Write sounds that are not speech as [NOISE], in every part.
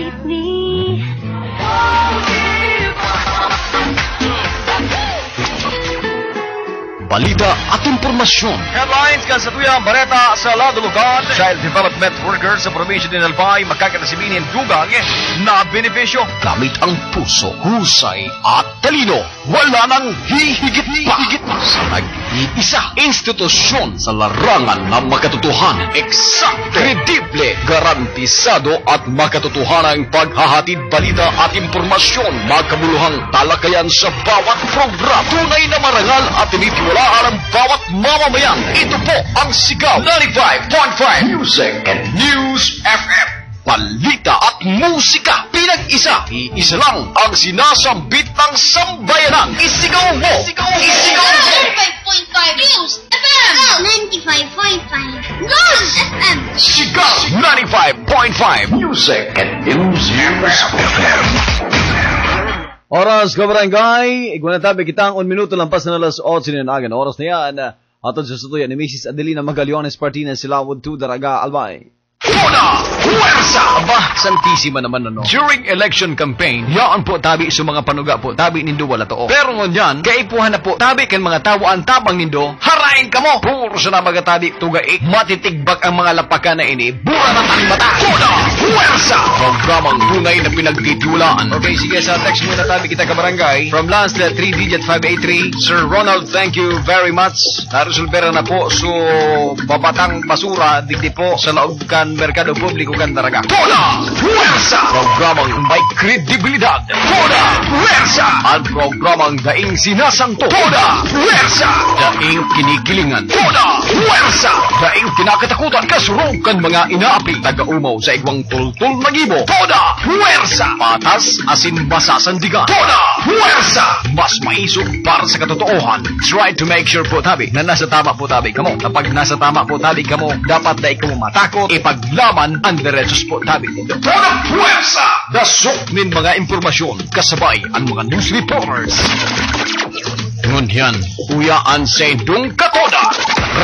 completely. Balita at impormasyon. Headlines kasatuyang bareta sa Ladulugan. Child Development Workers sa probinsya ng Albay magkakasibin ng dugang na benepisyo. Gamit ang puso, husay at talino. Wala nang hihigit pa. Higit pa sa nag-iisa. Institusyon sa larangan ng makatotohanan. Eksakto, kredible, garantisado at makatotohanang paghahatid balita at impormasyon. Magkamuluhang talakayan sa bawat programa. Tunay na marangal at tinitiwalaan ang bawat mamamayan. Ito po ang Sigaw 95.5 Music and News FM. Balita at musika pinag-isa. Iisa lang ang sinasambit ng sambayanan. Isigaw mo! Isigaw mo! Isigaw mo! 95.5 News FM! Oh, 95.5 News FM! Sigaw 95.5 Music and News FM. Oras ka barangay, iguan na tabi kita ang un minuto lampas na alas 8 ng agan. Oras na yan, atod sa sutuyan ni Mrs. Adelina Magaliones Martinez sila with 2 Daraga Albay. Una! Huwersa! Aba, santisima naman ano. During election campaign, yaan po tabi sa mga panuga po, tabi nindo wala to. Pero ngunyan, kaipuhan na po, tabi kan mga tawo ang tabang nindo, harain ka mo! Puro sa na magatabi, tugaik, matitigbak ang mga lapakan na ini, bura na tang mata! Una! Huwersa! Programang tunay na pinagtitiwalaan. Okay, sige, sa text muna tabi kita ka barangay. From Lanslet 3-digit 583, Sir Ronald, thank you very much. Naresolbera na po, so babatang basura, digdi po sa laog kan merkado publiko kan taraga. Una! Huwersa! Programang may kredibilidad. Una! Huwersa! At programang daing sinasangto. Una! Huwersa! Daing kinikilingan. Una! Huwersa! Daing kinakatakutan. Kasurukan mga inaapi. Taga-umaw sa igwang tultul na gibo. Una! Huwersa! Patas asin masasandigan. Una! Huwersa! Mas maisog para sa katotohan. Try to make sure po tabi na nasa tama po tabi kamo. Kapag nasa tama po tabi kamo, dapat na ikaw matakot. Ipaglaban ang derechos po tabi. Una! Huwersa! Dasok nin mga impormasyon kasabay ang mga news reporters. Ngunyan, uyaan sa indong katoda.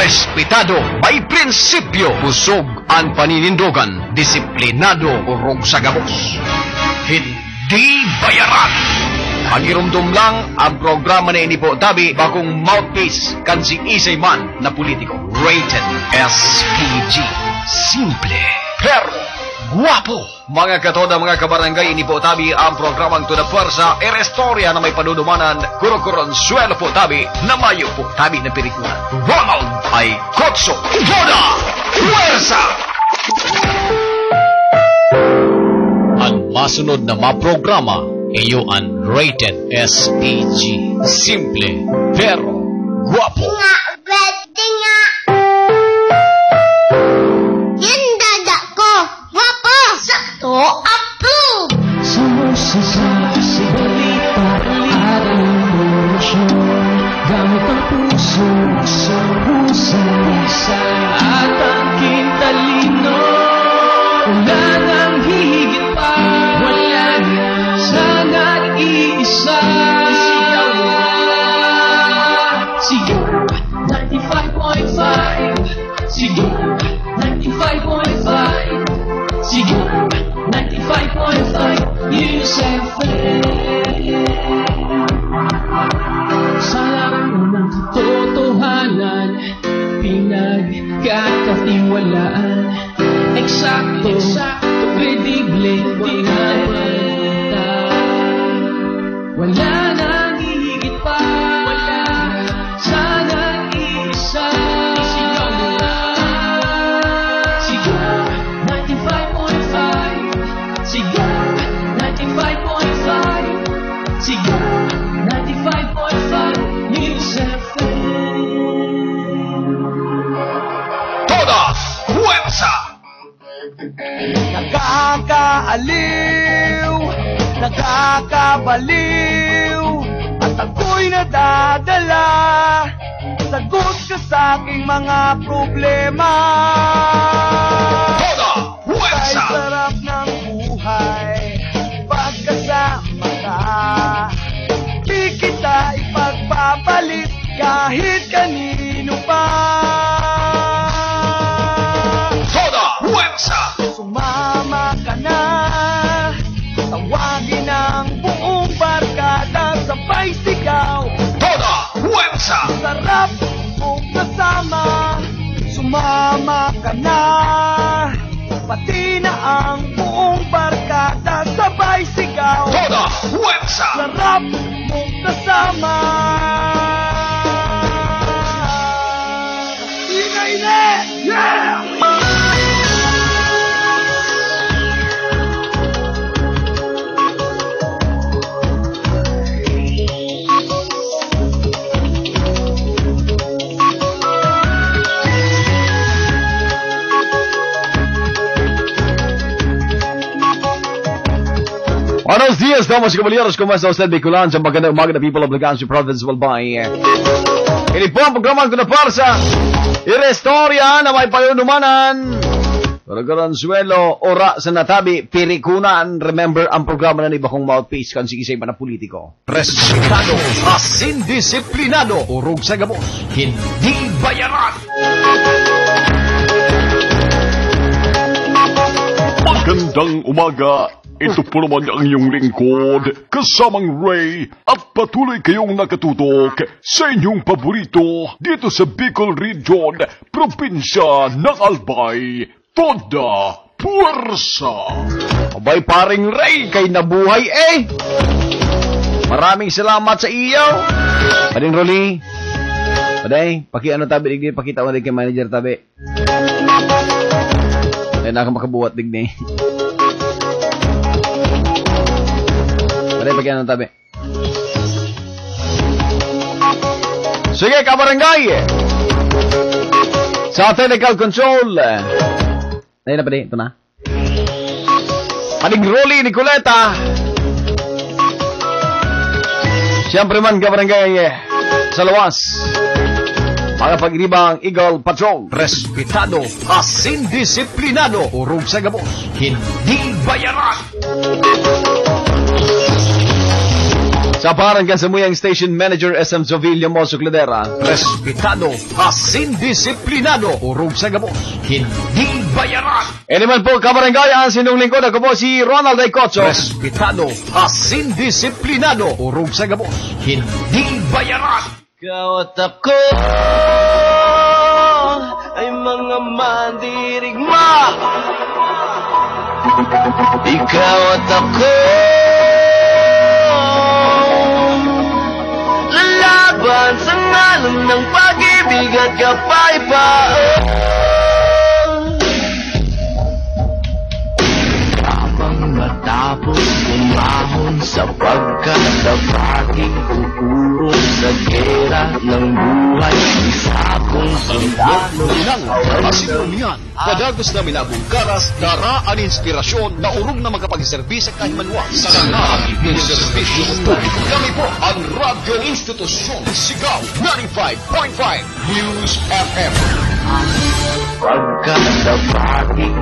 Respetado, may prinsipyo, busog ang paninindogan, disiplinado, urog sa gabos. Hindi bayaran. Pagirumdum lang ang programa na ini po tabi bagong mouthpiece kan si Isay Man na politiko. Rated SPG. Simple. Pero guwapo. Mga katoda, mga kabarangay, ini po tabi ang programang to the Puersa, Erestorya na may panudumanan, Kurokoron Suelo po tabi, na mayo po tabi na pelikula. Ronald ay Kotso. Toda! Puersa! Ang masunod na maprograma iyo ang Rated SPG. Simple pero guwapo. Nga, pwede nga! Sakto! Approve! Sumusisa sa balita at emosyon Gamit ang puso sa husay At ang 95.5 News FM aking mga problema Toda! Ay Buenos días, damas y caballeros. ¿Cómo está usted, Bicolan? Sa magandang umaga na people of Legazpi Province Walbay. Ini po ang programa ko na para sa Irestorya na may payunumanan. Ragaranzuelo, ora sa natabi, pirikunan. Remember ang programa na ni Bakong Mouthpiece kan sige sa iba na politiko. Respetado, asin disiplinado, urog sa gabos, hindi bayaran. Magandang umaga. Ito po naman ang iyong lingkod, kasamang Ray, at patuloy kayong nakatutok sa inyong paborito dito sa Bicol Region, probinsya ng Albay, Toda Puwersa. Abay paring Ray, kay nabuhay eh. Maraming salamat sa iyo. Pading Rolly. Paday, paki ano tabi pakita mo din kay manager tabi. Na makabuhat digdi. Paday, paki ano tabi. Sige, kabarangay! Sa technical control. Ayun na pa ito na. Aling Rolly Nicoleta. Siyempre man kabarangay eh, sa lawas. Mga pagribang Eagle Patrol. Respetado, asin disiplinado, urog sa gabos, hindi bayaran. Sa parang sa muyang Station Manager SM Jovilio Moso Cladera. Respetado, asin disiplinado, urog sa gabos, hindi bayaran. E naman po kabarangay ang sinong lingkod. Ako po si Ronald Aycocho. Respetado, asin disiplinado, urog sa gabos, hindi bayaran. Ikaw at ako ay mga mandirigma Ikaw at ako Lalaban sa ngalan ng pag-ibig at kapayapaan Habang matapos umahon sa pagkakabaging uurong sa gera ng buhay Isa kong sundalo Ilang kasinunian, padagos na minabong karas, dara ang inspirasyon na urong na makapagserbis sa kahimanwa sa nangahan ng serbisyo publiko. Kami po ang Radyo Institusyon Sigaw 95.5 News FM. Pagkakabaging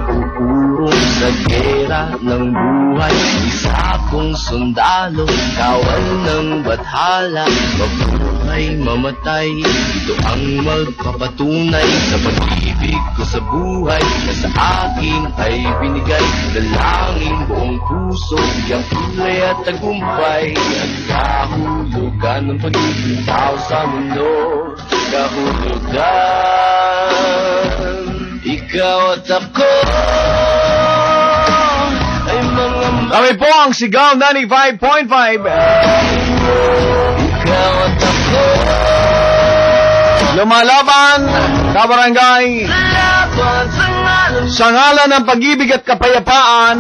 uurong sa gera ng buhay Isa kong sundalo, kawan ng bathala. Mabuhay, mamatay, ito ang magpapatunay Sa pag-ibig ko sa buhay na sa akin ay binigay Dalangin buong puso, biyang kulay at tagumpay. At kahulugan ng pagiging tao sa mundo Kahulugan ikaw at ako Kami po ang Sigaw 95.5. ikaw at ako Lumalaban, kabarangay, sa ngalan ng pag-ibig at kapayapaan.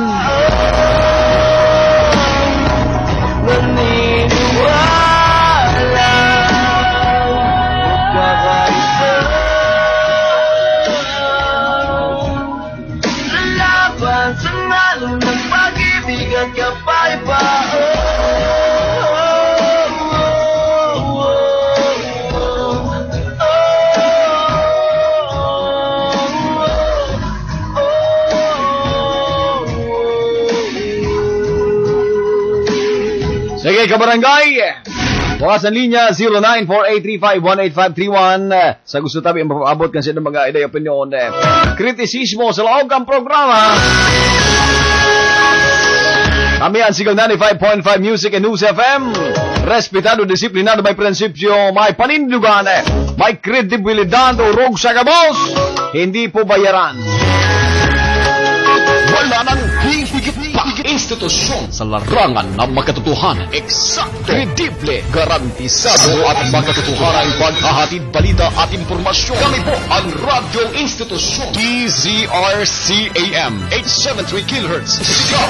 Sige, kabarangay. Bukas ang linya 0948351851. Sa gusto tabi ang mapaabot kasi ng mga ideya opinion. Kritisismo sa laog ang programa. Kami ang Sigaw 95.5 Music and News FM. Respetado, disiplinado, may prinsipyo, may panindugan, eh, may kredibilidad, urog sa kabos. hindi po bayaran. Institusyon sa larangan ng makatotohanan. Eksakto, kredible, garantisado at makatotohanan paghahatid balita at impormasyon. Kami po ang radyong institusyon. DZRCAM 873 kHz. Sigaw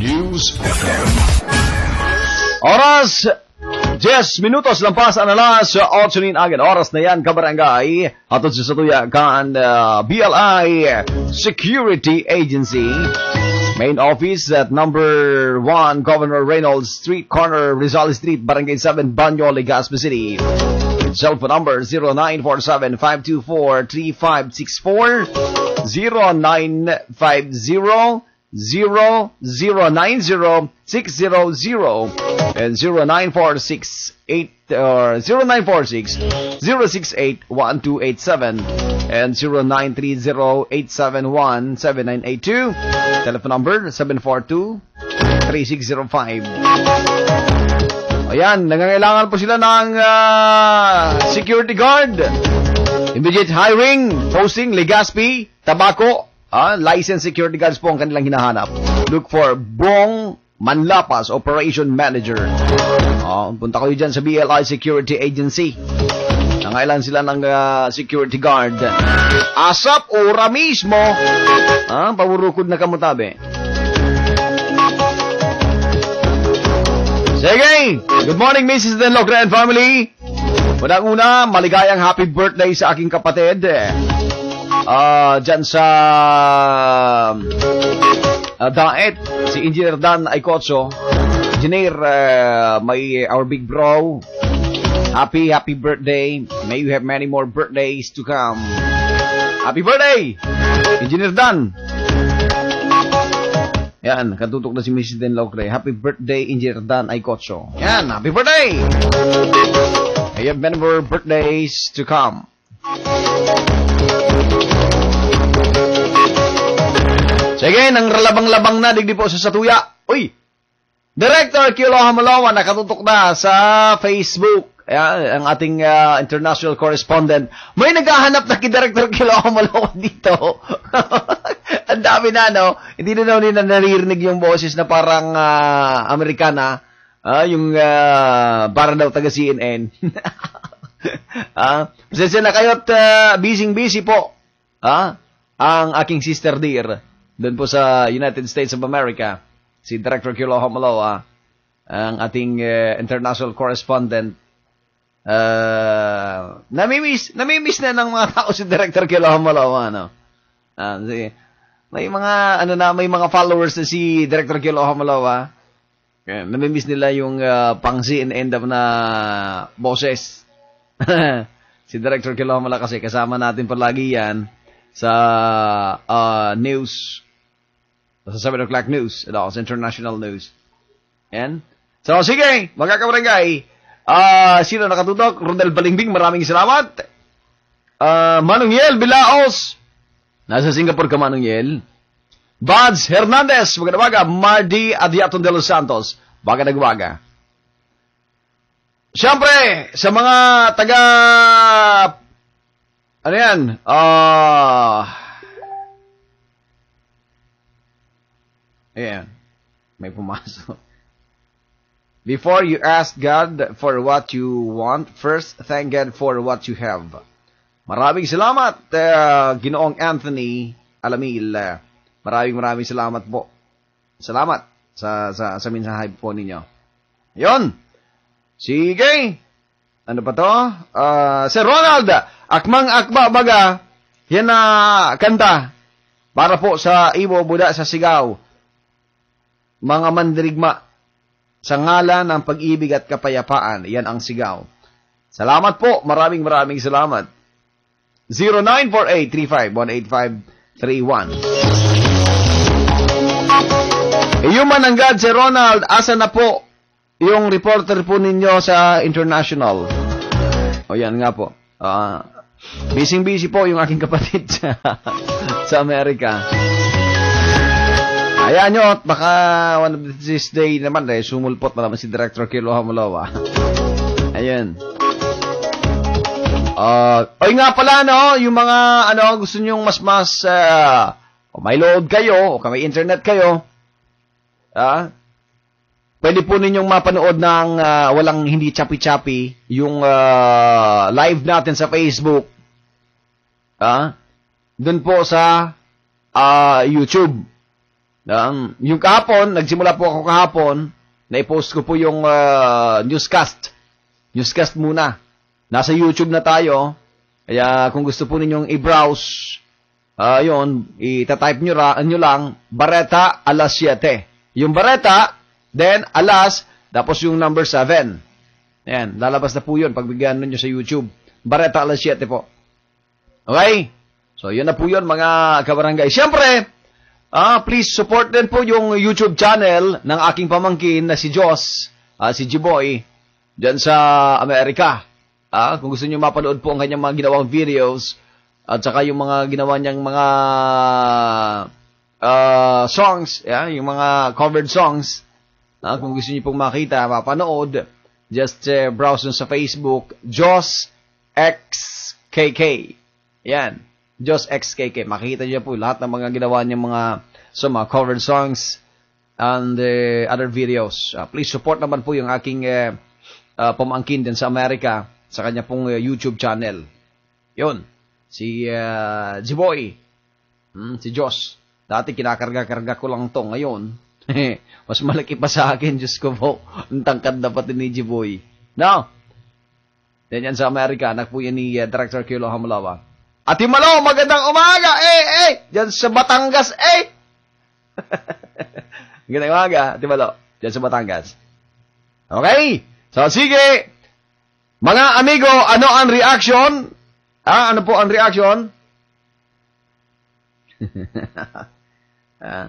95.5 News Oras, 10 minutos lampas ang alas, 8 nin agad. Oras na yan, kabarangay. Atod sa satuya kan uh, BLI Security Agency. Main office at number 1 Governor Reynolds Street, corner Rizal Street, Barangay 7, Banyo, Legazpi City. Cellphone number 0947-524-3564, 0950 0090-600 and 0946 or 0946 068 1287 and 0930-871-7982 telephone number 742-3605 Ayan, nangangailangan po sila ng ah, security guard. Immediate hiring, posting, Legazpi, Tabaco, ah, licensed security guards po ang kanilang hinahanap. Look for Bong Manlapas, Operation Manager. Ah, punta kayo dyan sa BLI Security Agency. Nangailan sila ng ah, security guard. Asap ora mismo. Ah, pawurukod na kamutabi. Sige! Good morning, Mrs. Den Logre and family! Unang-una, maligayang happy birthday sa aking kapatid. Ah, dyan sa ah, Daet, si Engineer Dan Aicotso. Engineer, ah, may our big bro. Happy, happy birthday. May you have many more birthdays to come. Happy birthday! Engineer Dan! Yan, katutok na si Mrs. Den Locre. Happy birthday, Engineer Dan Aicotso. Yan, happy birthday! I have many more birthdays to come. Sige, nang ralabang-labang na, digdi po sa satuya. Uy! Director Kilo Hamalawa, nakatutok na sa Facebook. Ayan, ang ating ah, international correspondent. May naghahanap na kay Director Kilo Hamalawa dito. [LAUGHS] ang dami na, no? Hindi na daw nila naririnig yung boses na parang ah, Amerikana. Ah, yung ah, para daw taga CNN. [LAUGHS] ah, pasensya na kayo ah, busy-busy po. Ah, ang aking sister dear doon po sa United States of America, si Director Kilo Homoloa, ang ating eh, international correspondent. Uh, namimiss, namimiss na ng mga [LAUGHS] tao si Director Kilo Homoloa, no? Ah, si, may mga, ano na, may mga followers na si Director Kilo Homoloa. Kaya namimiss nila yung ah, pang CNN na boses. [LAUGHS] si Director Kilo Homoloa kasi kasama natin palagi yan sa ah, news sa 7 o'clock news, ito, sa international news. Yan. So, sige, mga kabarangay, ah sino nakatutok? Rodel Balingbing, maraming salamat. Ah Manong Yel Bilaos, nasa Singapore ka Manong Yel. Buds Hernandez, magandang Mardi Adiaton de los Santos, baga nagwaga. Siyempre, sa mga taga, ano yan, ah, Ayan. May pumasok. Before you ask God for what you want, first thank God for what you have. Maraming salamat, uh, Ginoong Anthony Alamil. Uh, maraming maraming salamat po. Salamat sa sa sa mensahe po ninyo. Yon. Sige. Ano pa to? Uh, Sir Ronald, akmang akba baga, yan na kanta para po sa Ibo Buda sa Sigaw mga mandirigma, sa ngalan ng pag-ibig at kapayapaan, yan ang sigaw. Salamat po, maraming maraming salamat. 0948-35-18531. Human ang God, si Ronald, asa na po yung reporter po ninyo sa international? O yan nga po. Uh, busy-busy po yung aking kapatid [LAUGHS] sa, sa Amerika. Ayan nyo, baka one of this day naman, eh, sumulpot na naman si Director Kilo Hamulawa. [LAUGHS] Ayan. Uh, oy nga pala, no, yung mga, ano, gusto nyong mas mas, uh, o may load kayo, o may internet kayo, ah, pwede po ninyong mapanood ng uh, walang hindi chapi-chapi, yung uh, live natin sa Facebook, ah, dun po sa uh, YouTube. Um, yung kahapon, nagsimula po ako kahapon, na-post ko po yung uh, newscast. Newscast muna. Nasa YouTube na tayo. Kaya kung gusto po ninyong i-browse, uh, yun, itatype nyo, ra, nyo lang, Bareta alas 7. Yung Bareta, then alas, tapos yung number 7. Ayan, lalabas na po yun pagbigyan nyo sa YouTube. Bareta alas 7 po. Okay? So, yun na po yun mga kabarangay. Siyempre, ah, please support din po yung YouTube channel ng aking pamangkin na si Joss, ah, si Jiboy, dyan sa Amerika. Ah, kung gusto niyo mapanood po ang kanyang mga ginawang videos at saka yung mga ginawa niyang mga uh, songs, yeah, yung mga covered songs, ah, kung gusto niyo pong makita, mapanood, just uh, browse sa Facebook, Joss XKK. Yan. Joss XKK. Makikita niyo po lahat ng mga ginawa niyang mga so, mga covered songs and uh, other videos. Uh, please support naman po yung aking uh, uh, pamangkin din sa Amerika sa kanya pong uh, YouTube channel. Yun. Si uh, Jiboy. Hmm, si Joss. Dati kinakarga-karga ko lang to. Ngayon, [LAUGHS] mas malaki pa sa akin. Diyos ko po. Ang tangkad na pati ni Jiboy. No? Yan yan sa Amerika. Anak po yan ni uh, Director Kilo Hamalawa. Ati Malo, magandang umaga. Eh, eh. Diyan sa Batangas, eh. [LAUGHS] magandang umaga, Ati Malo. Diyan sa Batangas. Okay? So, sige. Mga amigo, ano ang reaction? Ah, ano po ang reaction? ah,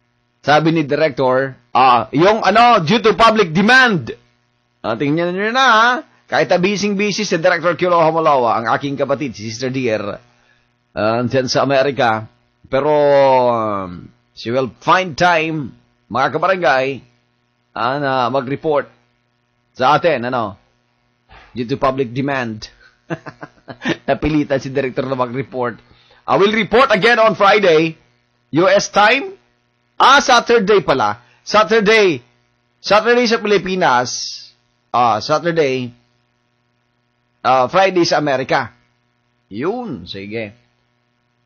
[LAUGHS] sabi ni director, ah, yung ano, due to public demand. Ah, tingnan niyo na, ha? Kahit busy-busy si Director Kilo Hamalawa, ang aking kapatid, si Sister Dear, uh, sa Amerika. Pero, um, she will find time, mga kabarangay, uh, na mag-report sa atin, ano, due to public demand. [LAUGHS] Napilitan si Director na mag-report. I will report again on Friday, US time. Ah, Saturday pala. Saturday. Saturday sa Pilipinas. Ah, Saturday. Uh, Friday sa Amerika. Yun, sige.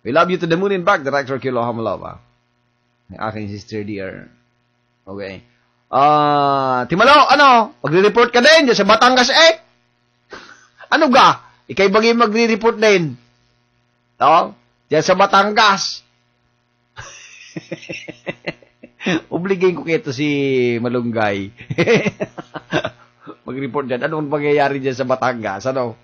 We love you to the moon and back, Director Kilo Hamalova. Aking sister dear. Okay. Ah, uh, Timalo, ano? Magre-report ka din sa Batangas eh. [LAUGHS] ano ga? Ikay bagay magre-report din. No? Diyan sa Batangas. [LAUGHS] Obligay ko kito si Malunggay. [LAUGHS] Mag-report dyan. Anong mangyayari dyan sa Batangas? Ano?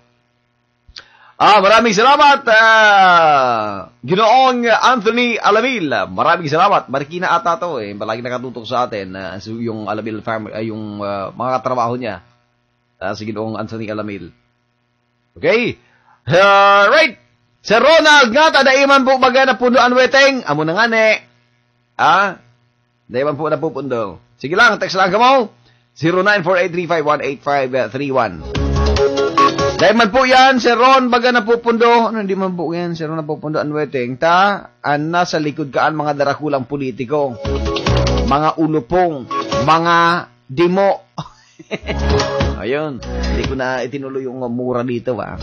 Ah, maraming salamat, uh, Ginoong Anthony Alamil. Maraming salamat. Marikina ata to eh. Palagi nakatutok sa atin uh, yung Alamil family, uh, yung uh, mga trabaho niya. Uh, si Ginoong Anthony Alamil. Okay? Uh, right. Sir Ronald nga, tadaiman po baga na punuan weteng. Amo na nga ne. Ah? Daiman po na pupundo. Sige lang, text lang ka mo. 0948351831. Dahil po yan, Sir Ron, baga napupundo. Ano, hindi man po yan, Sir Ron napupundo. Ang weteng, ta, an nasa likod kaan mga darakulang politiko. Mga ulupong, mga demo. [LAUGHS] Ayun, hindi ko na itinuloy yung mura dito, ba?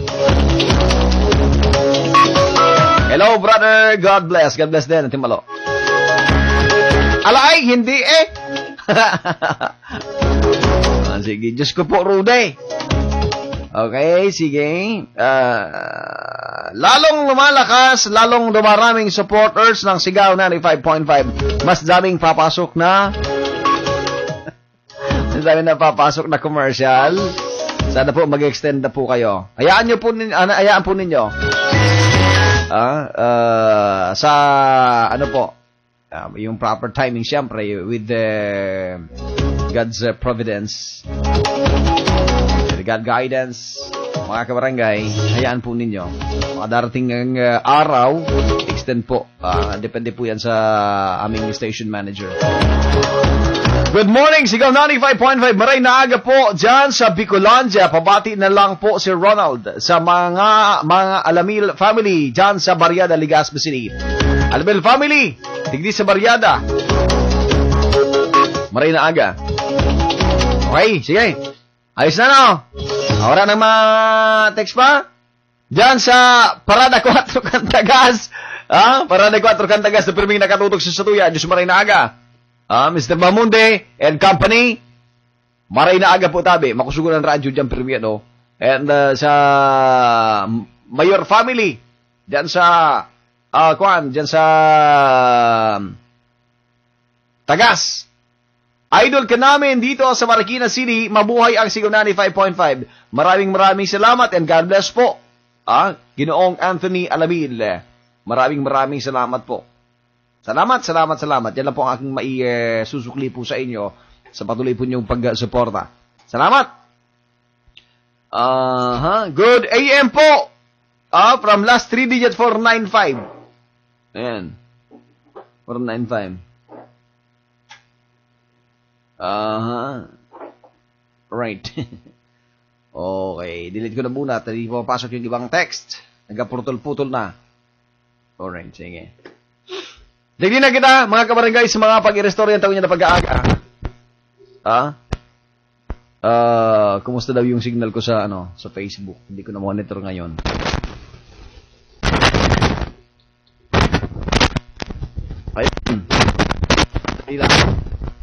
Hello, brother. God bless. God bless din. Timalo. Alay, hindi eh. [LAUGHS] sige, Diyos ko po, Rude. Okay, sige. Uh, lalong lumalakas, lalong dumaraming supporters ng Sigaw 95.5. Mas daming papasok na [LAUGHS] Mas daming na papasok na commercial. Sana po mag-extend na po kayo. Hayaan niyo po ninyo, ano, hayaan po ninyo. Ah, uh, sa ano po, uh, yung proper timing siyempre with the God's uh, providence. God guidance, mga kabarangay, hayaan po ninyo. Mga darating ng uh, araw, extend po. Uh, depende po yan sa aming station manager. Good morning, Sigaw 95.5. Maray na aga po dyan sa Bicolandia. Pabati na lang po si Ronald sa mga mga Alamil family dyan sa Barriada, Legazpi City. Alamil family, tigdi sa Barriada. Maray na aga. Okay, sige. Ayos na no? Ora nang ma-text pa? Diyan sa Parada 4 Cantagas. Ah, Parada 4 Cantagas na pirming nakatutok sa Satuya. Diyos maray na aga. Ah, Mr. Mamunde and Company. Maray na aga po tabi. Makusugo ng radyo dyan pirmi ano. And uh, sa Mayor Family. Diyan sa ah, kuan, diyan sa Tagas. Idol ka namin dito sa Marikina City. Mabuhay ang Sigaw 95.5. Maraming maraming salamat and God bless po. Ah, Ginoong Anthony Alamil. Maraming maraming salamat po. Salamat, salamat, salamat. Yan lang po ang aking maisusukli po sa inyo sa patuloy po niyong pag-suporta. Salamat! Aha, good AM po! Ah, from last 3 digit 495. Ayan. 495. Aha. Right. [LAUGHS] okay, delete ko na muna. Tadi papasok yung ibang text. Nagka-putol-putol na. Alright, sige. Digdi na kita, mga kabarangay, sa mga pag-i-restore yung taon niya na pag-aaga. Ah? Ah, kumusta daw yung signal ko sa ano, sa Facebook? Hindi ko na monitor ngayon. Ayun. Dali lang.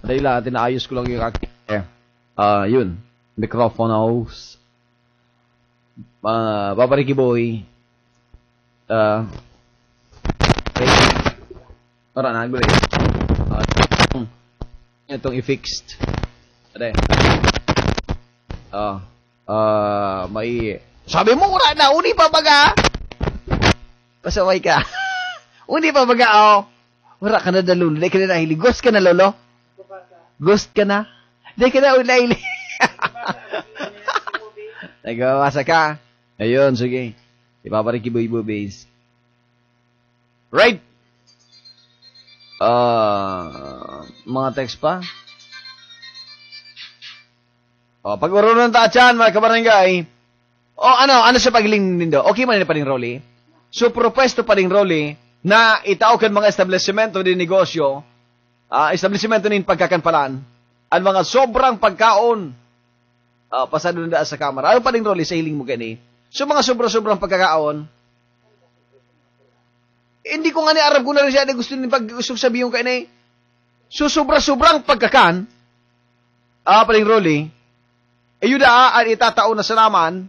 Dali lang, tinaayos ko lang yung aking eh. Ah, yun. Microphone house. Ah, Babariki boy. Ah, okay. Ora na, gulit. Ah, itong- itong i-fixed. Ade. Ah, ah, may... Sabi mo, ura na, uni pa baga? Pasaway ka. [LAUGHS] uni pa baga, oh. Wala ka na dalun. Hindi ka na nahili. Ghost ka na, lolo? Ghost ka na? Hindi ka na ulay-ili. Nagawasa ka. Ayun, sige. Ipaparik ibo-ibo base. Right. Ah, mga text pa? O, pag marunong ta dyan, mga kabarangay, o ano, ano sa pagling nindo? Okay man pa rin roli? So, propesto pa rin roli na itaukan mga establishmento din negosyo, ah, establishmento nin pagkakanpalan, ang mga sobrang pagkaon, ah, pasado na sa kamera. Ano pa rin roli sa hiling mo gani? So, mga sobrang-sobrang pagkakaon, hindi ko nga ni Arab ko na rin siya gusto ni pag gusto sabihin ko kay So, sobra-sobrang pagkakan, ah, paling roli, eh yun na, ang itatao na sa naman,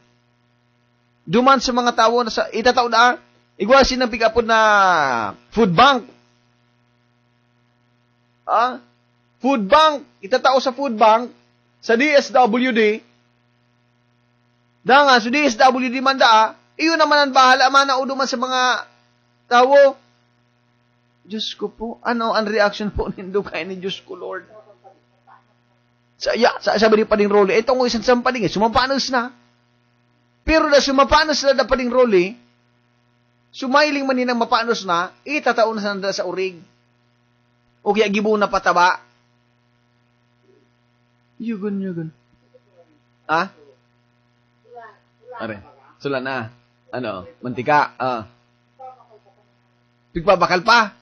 duman sa mga tao na sa, itatao na, igwa sinang pick up na food bank. Ah, food bank, itatao sa food bank, sa DSWD, da nga, sa DSWD man da, iyon naman ang bahala, man na man sa mga tao. Diyos ko po, ano ang reaction po [LAUGHS] nindo kay ni Diyos ko, Lord? Sa, ya, sa, sabi ni Paling Rolly, ito ng isang sampaling, eh, sumapanos na. Pero na sumapanos na na Paling Rolly, sumailing man ninang mapanos na, itataon na sa, urig. O kaya gibo na pataba. Yugon, yugon. Ha? Are, sula na. Ano, mantika. Ah. Pigpabakal pa.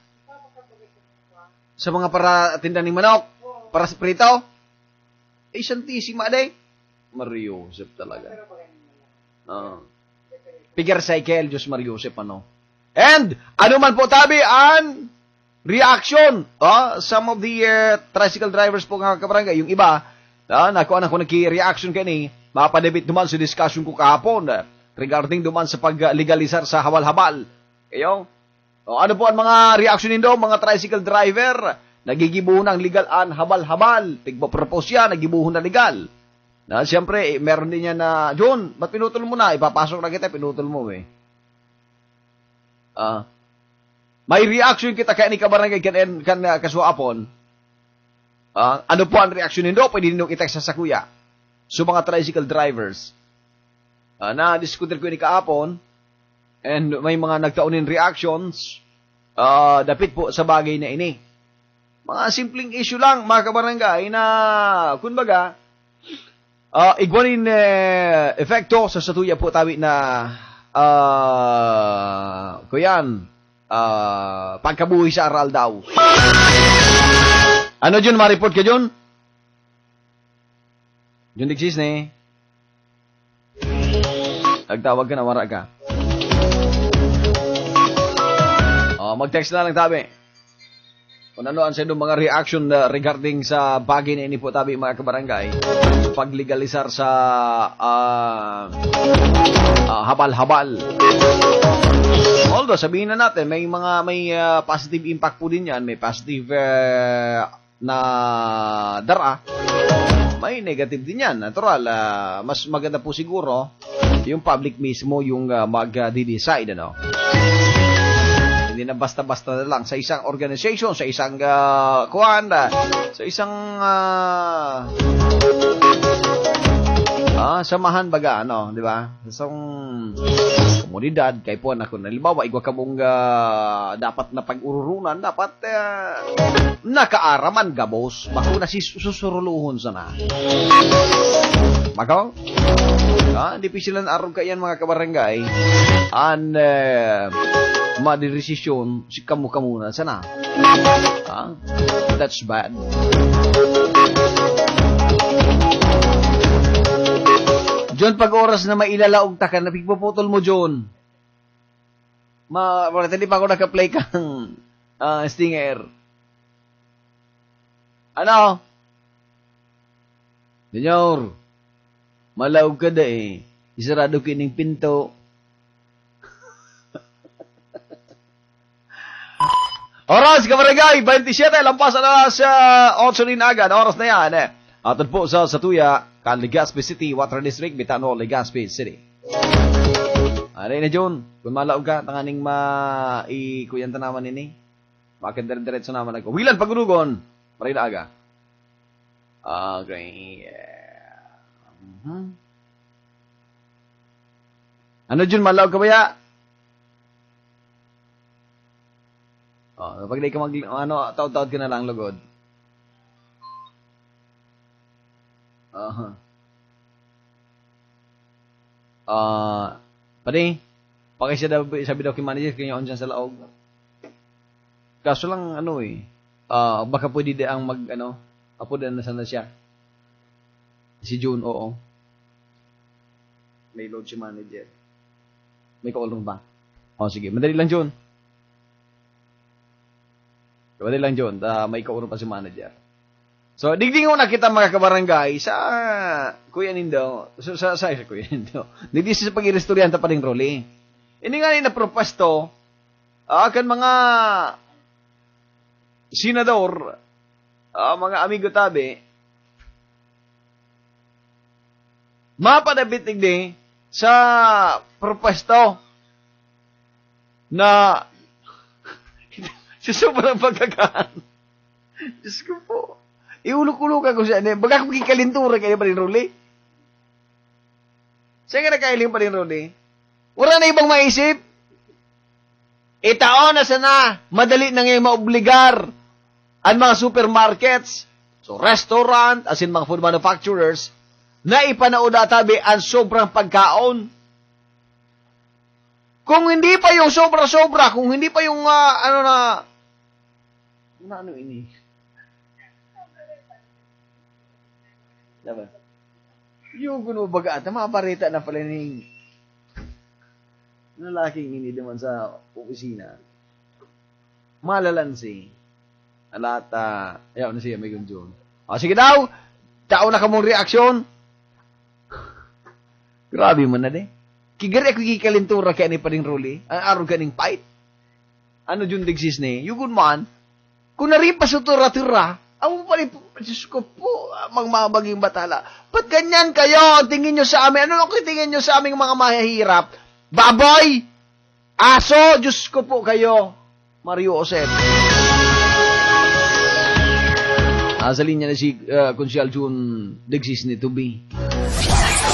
Sa mga para tinda ng manok. Para sa prito. Eh, santisima day. Mario Joseph talaga. Ah. Figure cycle, Diyos Mario Joseph, ano. And, ano man po tabi ang reaction. Ah, some of the uh, tricycle drivers po nga kabarangay, yung iba, nakuha na ko nagki-reaction kani, mapadebit duman sa discussion ko kahapon ah, regarding duman sa pag-legalisar sa hawal-habal. Kayo? O, ano po ang mga reaction nindo, mga tricycle driver? Nagigibuhon ng legal an habal-habal. Tigpa-propose yan, nagibuhon na legal. Na, siyempre, eh, meron din yan na, John, ba't pinutol mo na? Ipapasok na kita, pinutol mo eh. Ah. May reaction kita kaya ni kabarangay kan, kan uh, kasuapon. Ah, ano po ang reaction nindo? Pwede nindo i-text sa kuya. So, mga tricycle drivers. Ah, na, diskutir ko ni kaapon, and may mga nagtaunin reactions, uh, dapit po sa bagay na ini. Mga simpleng issue lang, mga kabarangay, na, kumbaga, uh, igwanin eh, efekto sa satuya po tabi na, uh, kuyan, uh, pagkabuhi sa aral daw. Ano Jun, ma-report ka Jun? Jun Dixis ne? Nagtawag ka na, wara ka. Oh, mag-text na lang tabi. Kung ano ang sa mga reaction na regarding sa bagay na ini po tabi mga kabarangay. Paglegalisar sa ah, ah, habal-habal. Although sabihin na natin may mga may ah, positive impact po din yan, may positive eh, na dara. May negative din yan. Natural, ah, mas maganda po siguro yung public mismo yung uh, mag-decide ano. Hindi na basta-basta na lang sa isang organization, sa isang uh, kuan, ah, sa isang ah, ah, samahan baga ano, di ba? Sa isang komunidad kay po na kun halimbawa igwa ka mong ah, dapat na pag-ururunan, dapat ah, nakaaraman gabos, bako na si susuruluhon sana. Makaw? Ah, hindi pisilan araw ka yan mga kabarangay. An uh, madiresisyon si kamu kamuna sana. Ah, that's bad. John, pag oras na mailalaog ta ka, napigpuputol mo, John. Ma, wala tali pa ako naka-play kang ah, stinger. Ano? Senyor, malaog ka da eh. Isarado kining pinto. [LAUGHS] Oras, kabarangay, 27, lampas na sa 8 din agad. Oras na yan eh. Atod po sa Satuya, kan Legazpi City, Water District, Bitano, Legazpi City. Ano na John, kung malaog ka, tanganing ma i-kuyanta naman ini. Bakit dire-diretso naman ako. Wilan pagurugon, maray na aga. Okay, yeah. Mhm. Ano Jun, malaog ka ba ya? Oh, pag di ka mag, ano, taot-taot ka na lang, lugod. Aha. Ah, pare, pakisya daw, sabi daw kay manager, kanya on dyan sa laog. Kaso lang, ano eh, ah, baka pwede di ang mag, ano, apo na sana siya. Si June, oo. May load si manager. May call ba? Oh, sige. Madali lang, June. Madali lang, June. Uh, may room pa si manager. So, digdingo na kita mga kabarangay sa Kuya Nindo. Sa, sa, sa, sa [LAUGHS] Kuya Nindo. Digdi sa pag-irestoryanta pa rin roli. Ini nga ni na-propuesto uh, kan mga senador, uh, mga amigo tabi, mapadabitig din sa propuesto na [LAUGHS] sa sobrang pagkakaan. Diyos ko po. Iulok-ulok ako siya. Baga ko kikalintura kaya pa rin Ruli. Siya nga nakailing pa rin Ruli. Wala na ibang maisip. Itaon na sana. Madali na ngayon maobligar ang mga supermarkets, so restaurant, as in mga food manufacturers, na ipanaod atabi ang sobrang pagkaon. Kung hindi pa yung sobra-sobra, kung hindi pa yung uh, ano na, ano ano ini? Diba? Yung kuno baga, tama parita na pala ni lalaking ini naman sa opisina. Malalansi. Alata, ayaw na siya may gunjong. O, sige daw, tao na ka mong reaksyon. [LAUGHS] Grabe man na de. Kigari ako kikalintura kaya ni paring ruli. Ang araw kaning fight. Ano dyan digsis ni? Yung man, kung naripa sa tura-tura, ang pali, Diyos ko po, magmamaging batala. Ba't ganyan kayo? Tingin nyo sa amin. Ano ang tingin nyo sa aming mga mahihirap? Baboy! Aso! Diyos ko po kayo. Mario Josep. Nasa linya na si uh, Consial June Degsis ni Tubi.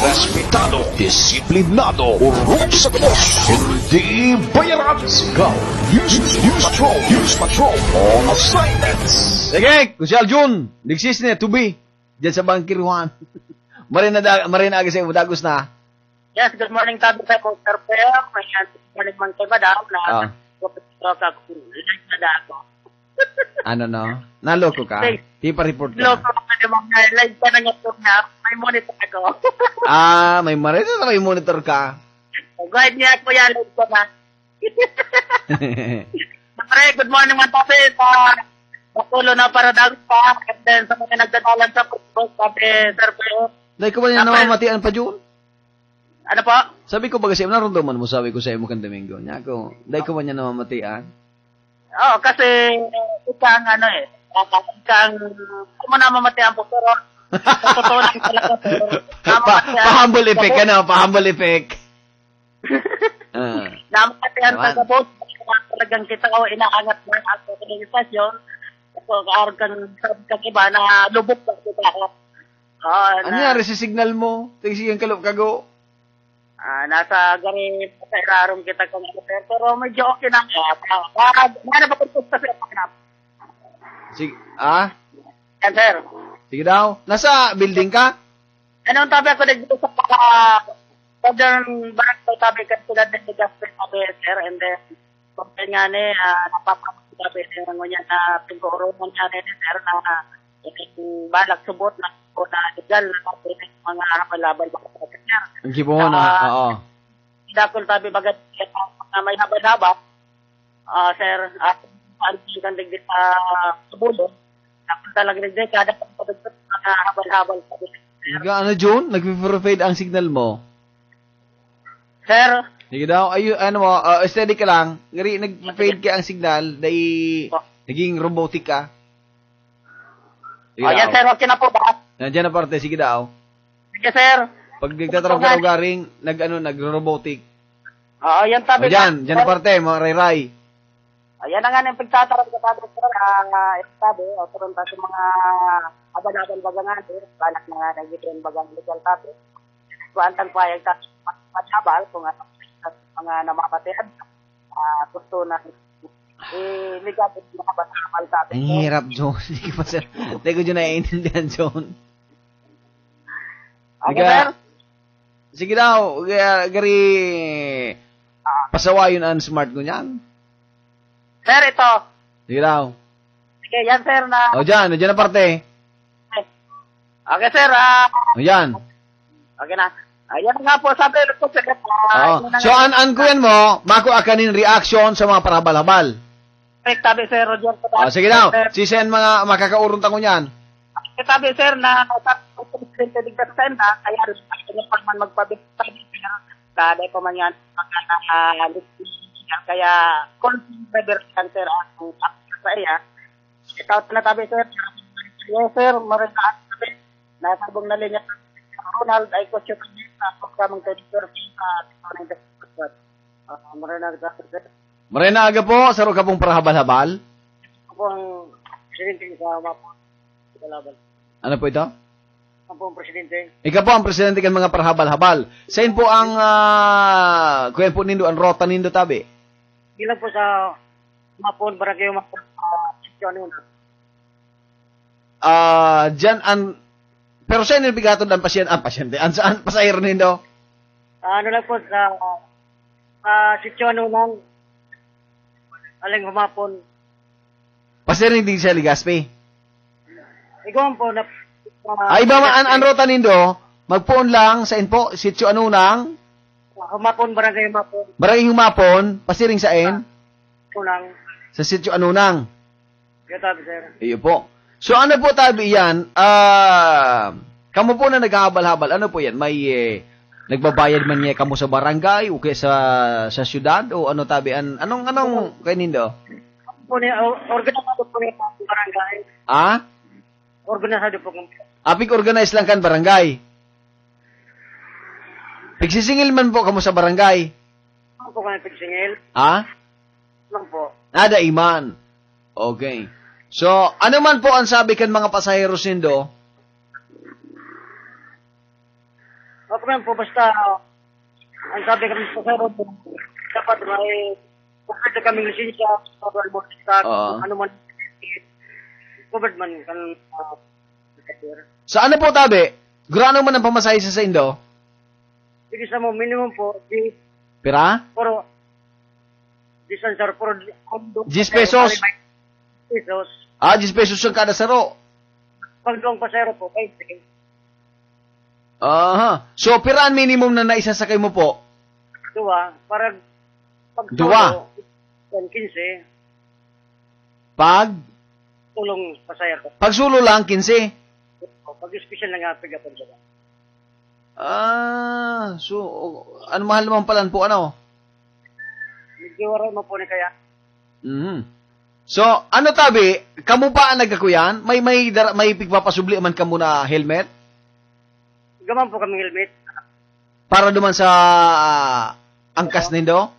Respetado, disiplinado, urong sa kilos, hindi bayaran. Sigaw, use, use patrol, use patrol, on assignments. Sige, Kusyal Jun, nagsis na, to be. Diyan sa bangkiruan. [LAUGHS] Marina, da, marina aga sa dagos na. Yes, good morning, Tabi sa Coaster Fair. May good morning man kay Madam na Ah. kapit ka kung live na ako. Ano no? Naloko ka? Di pa report Loko ka? ka naman na live ka na nga po na may monitor ako. [LAUGHS] ah, may marina na may monitor ka. Guide niya ako yan, live ka na. [LAUGHS] Siyempre, good morning man Tabi sa Bakulo na para dagos pa. And then sa mga nagdadalan sa football, sabi, Sir Peo. Dahil ko ba niya Siyempre. namamatian pa, Jun? Ano po? Sabi ko ba kasi, naramdaman mo, sabi ko sa imo kan Domingo. Niya ko, dahil ko ba niya namamatian? Oo, kasi ikang ano eh, ikang, kung mo na mamatihan po, pero sa totoo lang talaga, [LAUGHS] pa, pa-humble effect ka na, pa-humble effect. [LAUGHS] Ah. Namamatihan Naman. sa boat, talagang kita ko inaangat mo ang organisasyon, so kaarag kang sabi kang iba na lubog ka kita ko. Oo, ano na, nangyari sa signal mo? Tingsigan ka kago. Ah, nasa gari sa irarong kita kung ano, pero medyo okay na. Baka, mana ba kung sa siya pakinap? Sige, ah? Yan, sir. Sige daw. Nasa building ka? Anong tabi ako dito sa paka Southern Barangay tabi ka sila din ni Gasper tabi sir and then kung nga ni uh, napapakasabi din ng niya na siguro mo niya ni sir na iking balak subot na o na legal na ng mga habal-habal baka sa sir. Ang kipo mo na, Ah. oo. Dakol tabi bagat mga may habal-habal. Ah sir, at paalisi kan digdi sa subulo. Dakol talaga digdi kada pagpagod mga habal-habal tabi. Nag, ano, June? Nag-fade ang signal mo. Sir, Sige daw, ayo ano mo, uh, steady ka lang. Gari, nag-fade ka ang signal, dahil naging robotic ka. Sige Oh, daw. sir, okay na po ba? Nandiyan na parte, sige daw. Sige sir. Pag nagtatrabaho ka ng garing, nag, ano, nag-robotic. Oo, yan O tabi. dyan, dyan na parte, mga ray-ray. Ayan na nga ng pagtatarap ka tabi sir. Ah, ito tabi, o tayo sa mga abal-abal bagangan sir. Balak na nga nagiging bagang legal tabi. Kuantan pa yung tabi matabal kung ano mga namamatihan. Ah, gusto na eh, legal yung abal tabi. Ang hirap, John. [LAUGHS] Hindi ko pa sir. Hindi ko dyan naiintindihan, John. Okay Sige. sir. Sige daw, ga- gari, pasawayon ang smart ko niyan. Sir, ito. Sige daw. Sige, yan sir na. O dyan, dyan na parte. Okay sir, ah, O dyan. okay na. Ayan nga po, sabi ko ah, yun na So, nga. an an ko yan mo, mako akanin reaction sa mga parahabal-habal. Sabi sir, Roger. O, sige daw. Sir, Sisen mga makakaurong tango niyan. Eh, sabi sir na sa presidente di Senda, kaya rin niya pag man magpabigtay niya, kada ko man yan, uh, kaya konting yan sir ang sa iya. Ikaw na tabi sir, yes sir, marina sabi, nasabong na linya Ronald ay ko siya kanina sa programang kay Sir sa ng Desperate. Ah, marina sabi sir. Marina aga po, saro ka pong parahabal-habal. Ako ang presidente sa. Kalaban. Ano po ito? Ako ang presidente. Ikaw po ang presidente ng mga parahabal-habal. Sain po ang, uh, kuya po nindo, ang rota nindo tabi. Bilang po sa Mapon, Barangay Mapon, uh. Ah, dyan ang, pero saan yung bigato ng pasyente, ah, pasyente, ang saan, pasahero nindo? ano lang po sa uh, Sityon nung aling humapon. Pasahero hindi siya Ligaspi. Ikaw po na uh, Ay, iba man, ang, ang rota nindo, magpuon lang sa inpo, sityo anunang, Humapon, Barangay Mapon, barangay humapon, pasiring sa in, unang. sa sityo anunang. Kaya tabi, sir. Iyo po. So ano po tabi yan? Ah, kamo po na naghahabal-habal. Ano po yan? May eh, nagbabayad man niya kamo sa barangay o kaya sa sa syudad o ano tabi an anong anong kay nindo? Organisado po niya ang barangay. Ah? Organisado po Apik organize lang kan barangay. Pigsisingil man po kamo sa barangay. Ano po kami pagsingil? Ah? Lang po. Nada iman. Okay. So, ano man po ang sabi kan mga pasaheros nindo? O, Document po, basta ang sabi kami sa sir, dapat may covered na kaming lisensya, covered mo sa Oo. ano man, covered man kan uh, sir. Sa ano po, tabi? Gurano man ang pamasahe sa sa Indo? Sige sa mo, minimum po, di, Pira? puro, di san sir, puro, di- kung- 10 pesos. 10 pesos. Ah, 10 pesos ang kada saro. Pag doong pasero po, 20. Aha. So, piraan minimum na naisasakay mo po? Dua, para pag Dua. Yan, 15, Pag, tulong pasayro. pag sulo lang, 15. Pag special na nga, pigapan sila. Ah, so, ano mahal naman pala po, ano? Medyo waray mo po ni kaya. Mhm. So, ano tabi, kamo pa ang nagkakuyan? May may may pigpapasubli man kamo na helmet Gaman po kami helmet. para duman sa ah, angkas nindo?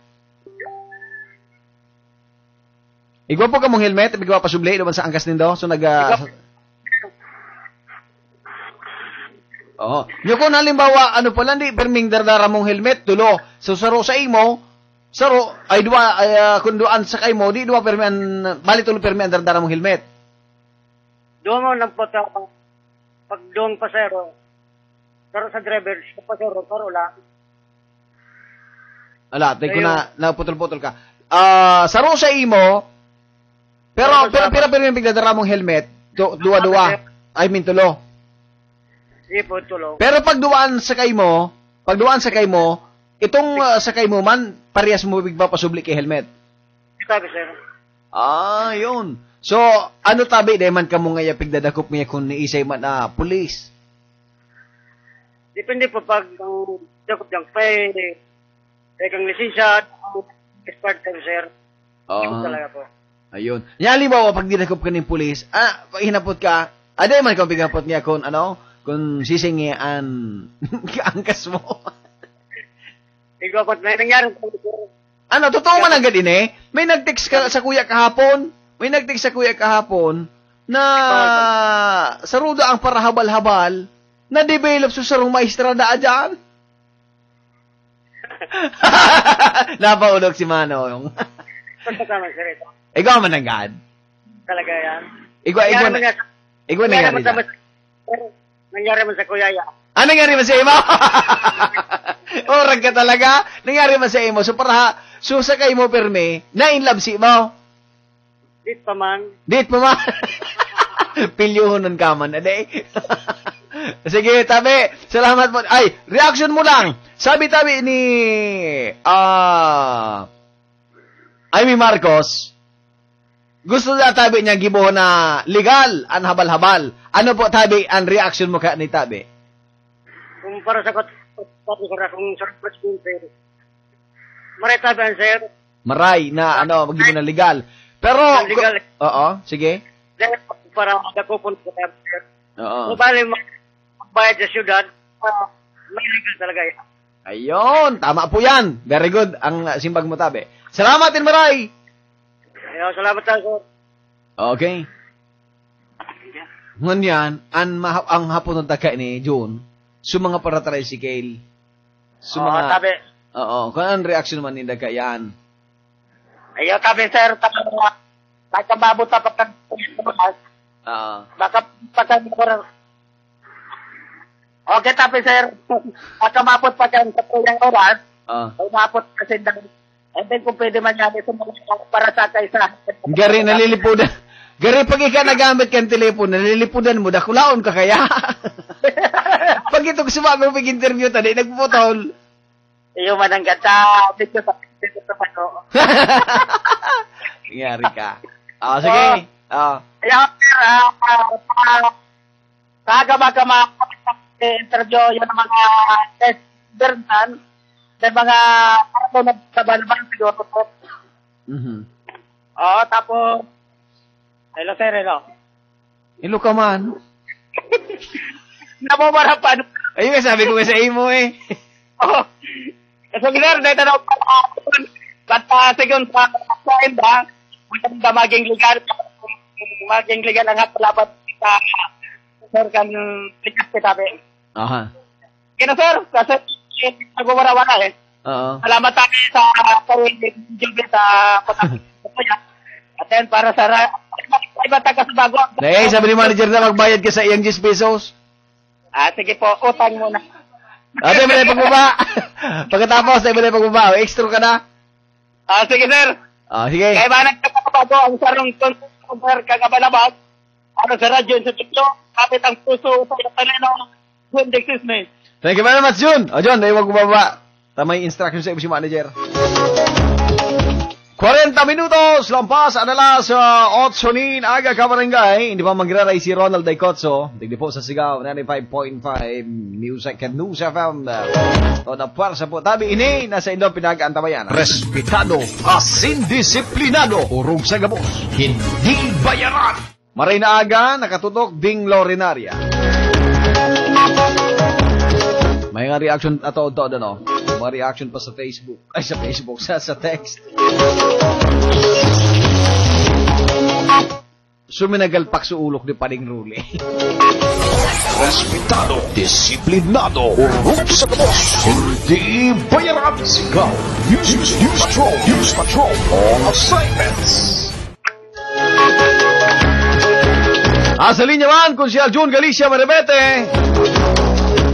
Igwa po kamong helmet, pigpapasubli duman sa angkas nindo. So nag ah, [LAUGHS] Oo. Nyo kung halimbawa, ano pala, di, perming dardara mong helmet, tulo. So, saro sa imo, saro, ay duwa, ay, ah, kung duan sa kay mo, di duwa permi an, bali tulo permi ang dardara mong helmet. Doon mo nang po pag doong pasero, pero sa driver, sa pasero, pero lang. Ala, tay ko Ayun. na, naputol-putol ka. Ah, saro sa imo, pero, pero, pero, pero, yung pigdadara mong helmet, du- duwa-duwa, I mean tulo. Sige po, tulong. Pero pag duwaan sa kay mo, pag duwaan sa kay mo, itong ah, sa kay mo man, parehas mo pigpapasubli kay helmet. Sabi, sir. Ah, yun. So, ano tabi, dahil man ka mo nga pigdadakop niya kung niisay man na pulis. Depende po pag ang dakot niyang pay, kaya kang lisensya, expert ka, sir. Yun Ah, talaga po. ayun. Yan, halimbawa, pag dinakop ka ng pulis, ah, pag hinapot ka, aday man kang pigapot niya kung ano, kung sisingian, [LAUGHS] angkas mo. Ikaw po, may nangyari ano, totoo man agad ini, may nag-text ka sa kuya kahapon, may nag-text sa kuya kahapon, na sa ruda ang parahabal-habal, na-develop sa sarong maestra na dyan. [LAUGHS] Napaulog si Manong. Basta tama, sir, ito. Ikaw man agad. Talaga yan. Ikaw, ikaw, man na, ikaw nangyari man na. nangyari man sa kuya ya. Ah, nangyari man sa imo? [LAUGHS] Orag ka talaga? Nangyari man sa imo. So, para, so sa kay mo perme, na in love si mo. Dit pa man. Date mo ma. [LAUGHS] Pilyuhonon ka man, aday. Sige, tabi. Salamat po. Ay, reaction mo lang. Sabi tabi ni, ah, Amy Marcos, gusto na tabi niya gibo na legal ang habal-habal. Ano po tabi ang reaction mo ka ni tabi? Kung para sa pati ko kung sa presidente, maray tabi, sir. Maray na ano, magibo na legal. Pero, Legal. oo, sige. Para makakupon ko tabi, sir. Oo. Kung bali magbayad sa syudad, ah, may legal talaga yan. Ayun, tama po yan. Very good ang uh, simbag mo tabi. Salamat din maray. Ayaw, salamat sir. Okay. Ngunyan, ang, maha- ang hapon ng taka ni June, sa mga para tricycle. Sa Oo, tabi. oo, kung ang reaction naman ni Daga yan. Ayaw, tabi, sir. Tabi mo. Baka mabot na pagka Oo. Baka pagka Okay, tabi, sir. Baka mabot pa dyan sa tuyang oras. Oo. Ay, mabot kasi ng And then kung pwede man yan, ito mga para sa kay sa... Gari, nalilipudan. Gari, pag ikaw nagamit kang telepono, nalilipudan mo, dakulaon ka kaya. [LAUGHS] pag ito sumama mo interview tadi, nagpuputol. Iyo man ang gata. Dito sa dito sa pano. Nangyari ka. Ah, sige. Ah. Kaya, sir, ah, ah, kagama-gama interview yung mga test Bernan, may mga ano na sa balban siguro po. Mhm. Oo, tapos, hello sir, hello. Ilo ka man. [LAUGHS] Namumara pa. ano? Ayun nga, sabi ko nga sa imo eh. Oo. Kasi sir, dito na pa Kata sigon sa sa inda, maganda maging legal, maging legal ang palaban sa sir kan likas kita Aha. Kaya sir, kasi eh, nagwawara-wara eh. Oo. Salamat tayo sa Jube sa Kotang. At then para sa iba taga sa bago. Eh, sabi ni manager na magbayad ka sa iyang 10 pesos. Ah, sige po, utang muna. Ate, may pagbaba. [LAUGHS] Pagkatapos, ay may pagbaba. Extra ka na. Ah, sige sir. Ah, sige. Kaya ba nagkakabago ang sarong konsumer kagabalabas? Ano sa radyo sa tiklo? Kapit ang puso sa talino. Exist me. Thank you very much, Jun. O, Jun, dahil wag bumaba. Tama yung instruction sa si manager. 40 minutos, lampas, adalas sa 8 nin, aga kabarangay. Hindi pa magraray si Ronald Daicotso. Tigdi po sa Sigaw, 95.5 Music and News FM. O na parsa po, tabi ini, nasa indong pinag-antabayan. Respetado, asin disiplinado, urong sa gabos, hindi bayaran. Maray na aga, nakatutok, Ding Lorinaria. May nga reaction ato to no. May reaction pa sa Facebook. [LAUGHS] Ay sa Facebook sa sa text. Suminagalpak sa ulok ni Paling Ruli. [LAUGHS] Respetado, disiplinado, urong sa gabos, hindi bayaran. Sigaw, News, News Patrol, News Patrol, on assignments. Ah, sa linya man, Konsyal Jun Galicia Marebete.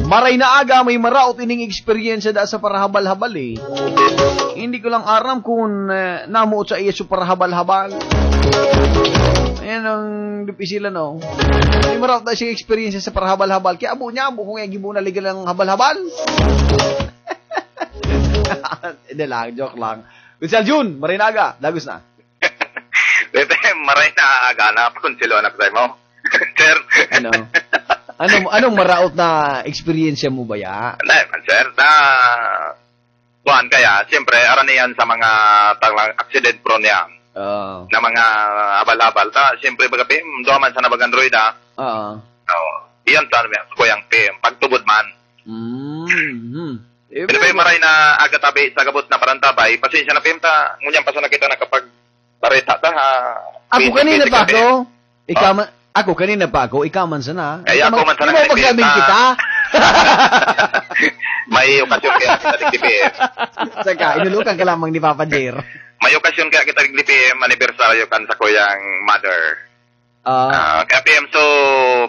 Maray na aga, may maraot ining experience da sa parahabal-habal eh. Hindi ko lang aram kung uh, namuot sa iya sa parahabal-habal. Ayan ang dipisilan no. May maraot na siya experience sa parahabal-habal. Kaya abo niya, abo kung yung naligal ng habal-habal. [LAUGHS] Hindi lang, joke lang. Konsyal Jun, maray na aga, dagos na. [LAUGHS] Bebe, maray na aga na konsilo na tayo mo. [LAUGHS] sir. Ano? Anong, anong maraot na experience mo ba ya? Hindi, man, sir. Na, kuhan kaya, siyempre, araniyan sa mga tanglang accident prone yan. Oo. Na mga abal-abal. Ta, siyempre, baga, pim, doon man sa nabag Android, ha. Oo. Oh, iyan ta, ko yung pim, pagtubod man. Mm-hmm. Eh, Pero pim, maray na aga tabi sa gabot na parantabay, pasensya na pim, ta, ngunyang pa sa nakita na kapag pareta ta, ha. Ako Basic, kanina basic pa ako. Ikaw man, ako kanina pa ako, ikaw man sana. Kaya ako man sana Di mo pagkabing kita. [LAUGHS] May okasyon kaya kita naglipim. Saka, inulukan ka lamang ni Papa Jer. May okasyon kaya kita naglipim, anibersaryo kan sa kuyang mother. Ah, Ah, kaya PM, so,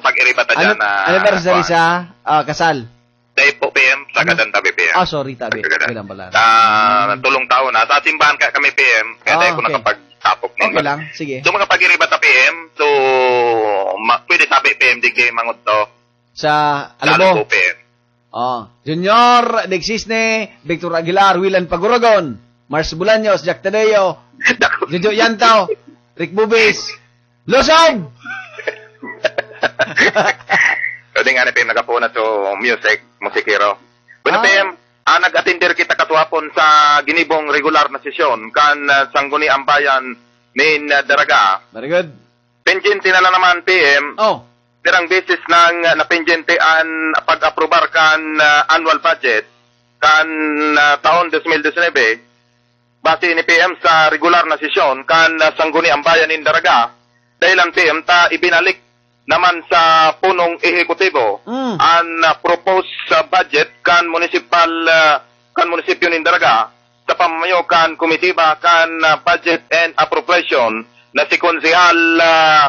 pag-iriba ta ano, dyan na... anniversary sa ah, kasal. Day po PM, sa Ano? Kadantabi PM. Ah, sorry, tabi. Kailan pala. Sa tulong taon na. Sa simbahan ka kami PM, kaya Ah, tayo ko okay. Ninyo. Okay lang, sige. So, mga pag-iriba ta PM, so, ma- pwede sabi PM, di kayo mangot to. Sa, alam mo, po PM. oh, Junior, Dexisne, Victor Aguilar, Willan Paguragon, Mars Bulaños, Jack Tadeo. [LAUGHS] Jojo Yantaw, Rick Bubis, Losong! [LAUGHS] Pwede nga na PM, nagapuna to music, musikero. Bueno, Ah. PM, ah, nag-attender kita katuhapon sa ginibong regular na sesyon. Kan uh, sangguni ang bayan ni uh, Daraga. Very good. Penjente na lang naman PM, Oh, pirang beses nang uh, napinjente ang pag-aprobar kan uh, annual budget kan uh, taon 2019 base ni PM sa regular na sesyon kan uh, sangguni ang bayan ni Daraga. Dahil ang PM ta ibinalik naman sa punong ehekutibo Mm. ang uh, proposed uh, budget kan municipal uh, kan munisipyo ni Daraga sa pamamayo kan komitiba kan uh, budget and appropriation na si Konsehal uh,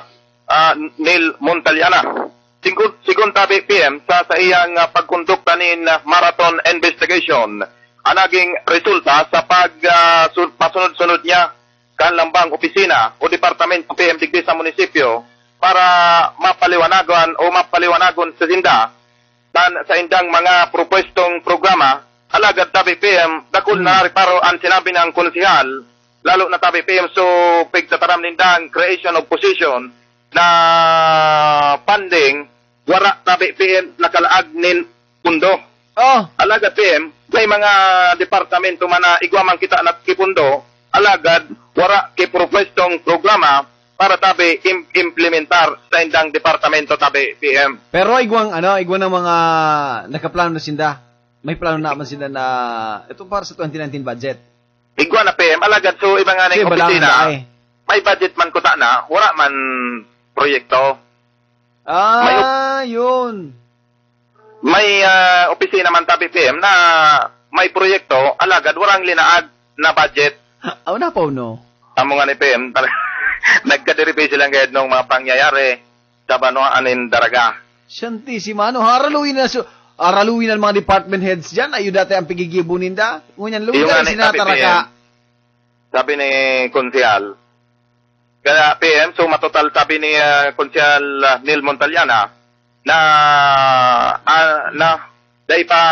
uh, Neil Montaliana. Sigun, tabi PM sa sa iyang uh, pagkondukta nin uh, marathon investigation ang naging resulta sa pag uh, su- pasunod-sunod niya kan lambang opisina o departamento PM digdi sa munisipyo para mapaliwanagon o mapaliwanagon sa sinda tan sa indang mga propwestong programa alagad tabi PM dakul na paro ang sinabi ng konsehal lalo na tabi PM so pigtataram nindang creation of position na funding wara tabi PM nakalaag nin pundo. Oh, alagad PM may mga departamento man na igwaman kita na kipundo alagad wara ki propwestong programa para tabi im- implementar sa indang departamento tabi PM pero igwang, ano, igwang ng mga nakaplano na sinda. May plano na naman sila na, ito para sa 2019 budget. Igwa na PM, alagad so iba nga ng opisina, na eh. may budget man ko ta na, wala man proyekto. Ah, yun. may ah, opisina man tabi PM na may proyekto, alagad, warang linaag na budget. Aw na po no. Amo nga ni PM, [LAUGHS] nagkaderipay silang gayad ng mga pangyayari sa banuan in Daraga. Shantisima, ano, haraluin na so, haraluin ang mga department heads dyan, ayo dati ang pigigibo ninda. Ngunyan, luwi Yung ka nga ni sinatara tabi ka. PM, sabi ni Konsyal, kaya PM, so matotal sabi ni uh, Konsyal ah, Neil Montaliana na ah, na dahil pa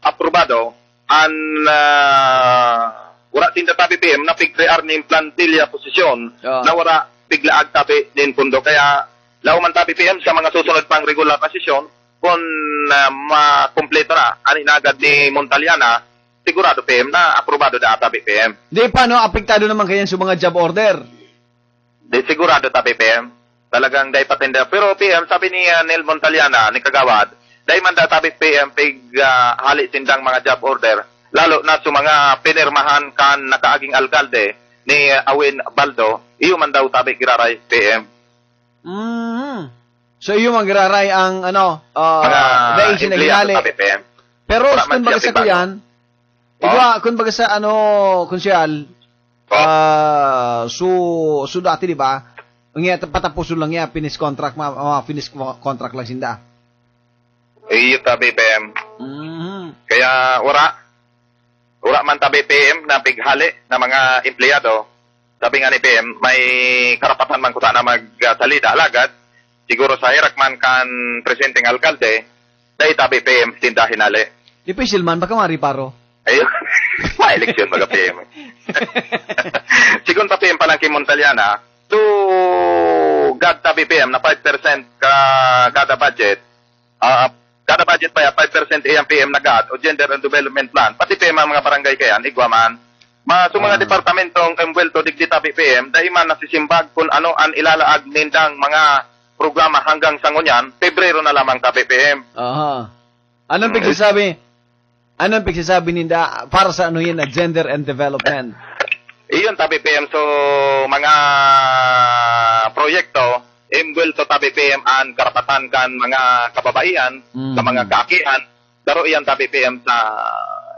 aprobado an uh, wala tinda tabi PM na pigrear ni plantilla posisyon Ah. na wala piglaag tabi din pundo kaya lauman tabi PM sa mga susunod pang regular na sesyon kung uh, makumpleto na ani na agad ni Montaliana sigurado PM na aprobado da tabi PM Di pa, no, apektado naman kayan sa mga job order. Di sigurado tabi PM. Talagang dahil patinda. Pero PM, sabi ni uh, Neil Montaliana, ni Kagawad, dahil man da tabi PM, pig uh, hali tindang mga job order, lalo na sa mga pinirmahan kan nakaaging alkalde ni uh, Awin Baldo, iyo man daw tabi giraray PM. Mm. So, iyo magraray ang, ano, uh, Mga sinaginali. tabi PM. Pero, man kung baga sa kuyan, igwa, kung baga sa, ano, konsyal, Oh. ah, so, so dati, di ba, Nga, patapos lang niya, finish contract, ma, ma finish contract lang sinda. Iyo tabi PM. Mm. Kaya wala. Man tabi PM na bighali na mga empleyado. Sabi nga ni PM, may karapatan man ko na magsalita alagad. Siguro sa hirak man kan presenting alkalde, dahil tabi PM tindahin ali. Di special man, baka mariparo. Ayun. [LAUGHS] Ma-eleksyon mga PM. [LAUGHS] Sigun pa PM pa lang kay Montaliana, to God tabi PM na 5% ka kada budget, ah kada budget pa ya 5% iyang PM na God o Gender and Development Plan, pati PM ang mga barangay kayan, igwa man. Ma sa mga departamentong emwelto digdi tabi PM, dahil man nasisimbag kung ano ang ilalaag nindang mga programa hanggang sa ngunyan, Pebrero na lamang tabi PM. Aha. Anong pagsasabi? Anong pagsasabi ninda para sa ano yun na gender and development? Iyon tabi PM so mga proyekto imbuel to tabi PM an karapatan kan mga kababaihan Mm. sa mga kakian daro iyan tabi PM sa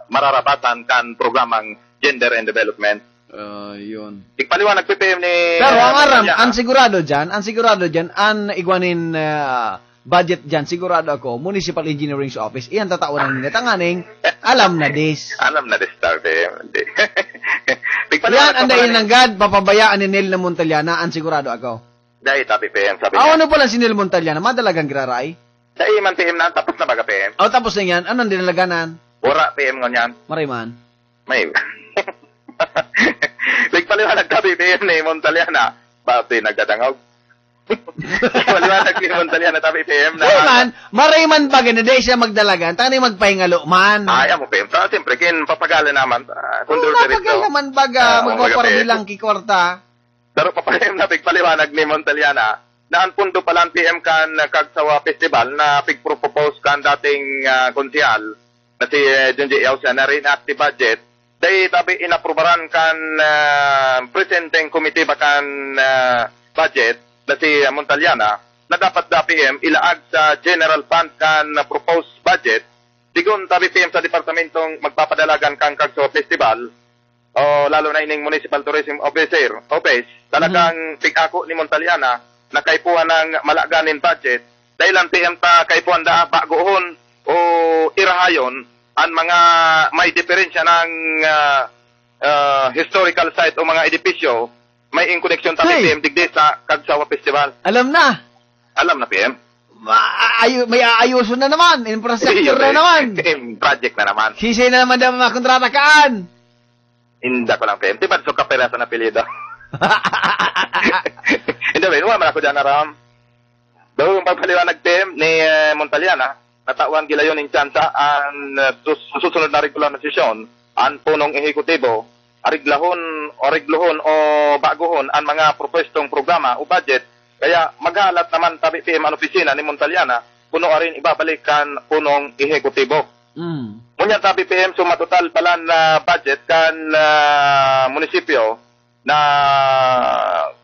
mararapatan kan programang gender and development. Uh, yun. Igpaliwanag PM ni Pero ang aram, Maria. ang sigurado dyan, ang sigurado dyan, ang igwanin uh, budget dyan, sigurado ako, Municipal Engineering's Office, iyan tatawanan nila tanganing, alam na this. [LAUGHS] alam na this PM. Hindi. [LAUGHS] Yan, pala ng God, papabayaan ni Neil na Montaliana, ang sigurado ako. Dahil tabi PM sabi Ah, niya. ano pala si Neil Montaliana, madalagang graray. Dahil man PM na tapos na baga PM. O tapos na yan, anong dinalaganan? Ora PM ngon yan. Mariman. May. [LAUGHS] Nagpaliwanag tabi PM ni Montaliana. Pati nagdadangog. [LAUGHS] Nagpaliwanag ni Montaliana tabi PM na. Mariman, Mariman ba na dahil siya magdalagan, tanay magpahingalo man. Ay, amo PM. Siyempre, kin papagalan naman. Uh, Kung Kundur napagal naman baga, Ah, magpaparbilang kikwarta. Pero pa PM na pigpaliwanag ni Montaliana na ang pundo pa lang PM kan Kagsawa Festival na pigpropose kan dating uh, konsyal na si uh, Junji Yausa na active budget. Dahil tabi inaprubaran kan uh, presenting committee ba kan uh, budget na si uh, Montaliana na dapat da PM ilaag sa general fund kan uh, proposed budget. Sigun tabi PM sa departamentong magpapadalagan kang Kagsawa Festival o lalo na ining Municipal Tourism Officer, Office, talagang tig-ako ni Montaliana na kaipuhan ng malaganin budget dahil ang PM ta kaipuhan da bagohon o irahayon ang mga may diferensya ng ah, ah, historical site o mga edipisyo may in connection ta Hey! PM digdi sa Kagsawa Festival. Alam na, Alam na PM. ma- ayo, may aayuso na naman, infrastructure [LAUGHS] na naman. PM project na naman. Sisay na naman daw mga kontratakaan. Inda ko lang PM. Di ba so kapera sa napilido? [LAUGHS] Hindi ba, wala man ako dyan aram. Daw yung pagpaliwanag PM ni uh, Montaliana, natawan gila yun in tsansa ang uh, sus- susunod na regular na sesyon, ang punong ehekutibo, ariglahon o ariglohon o baguhon ang mga propestong programa o budget, kaya maghalat naman tabi PM ang opisina ni Montaliana, puno rin ibabalikan punong ehekutibo. Mm. Ngunyan tabi PM so matotal pala na budget kan ah, munisipyo na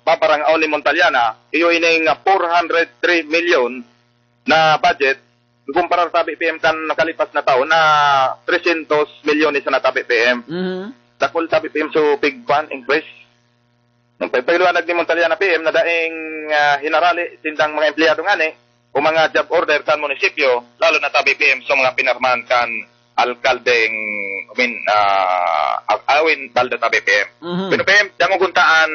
babarang ni Montaliana iyo ining 403 million na budget kumpara sa tabi PM kan nakalipas na taon na 300 milyones na tabi PM. Mhm. Dakol tabi PM so big fan increase. Nung pagpagluanag ni Montalya na PM na daing ah, hinarali tindang mga empleyado nga ni o mga job order kan munisipyo, lalo na tabi PM sa mga pinarman kan alkaldeng I mean uh, awin balda tabi PM. Mhm. Pero PM, dango guntaan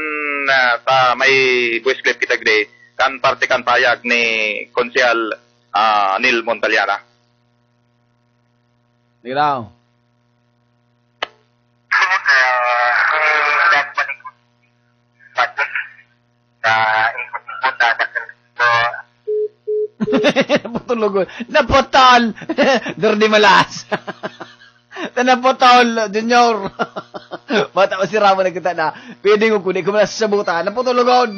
ah, sa may voice clip kita gde kan parte kan payag ni Konsyal ah, Neil Montalyana. Ikaw. Naputulog. Naputol. Dordi malas. Naputol, junior. Bata ko si Ramo nagkita na. Pwede ko kunin ko malas sa buta. Naputulogod.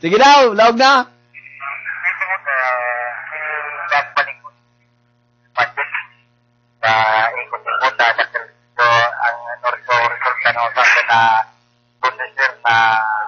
Sige daw, laog na. Bueno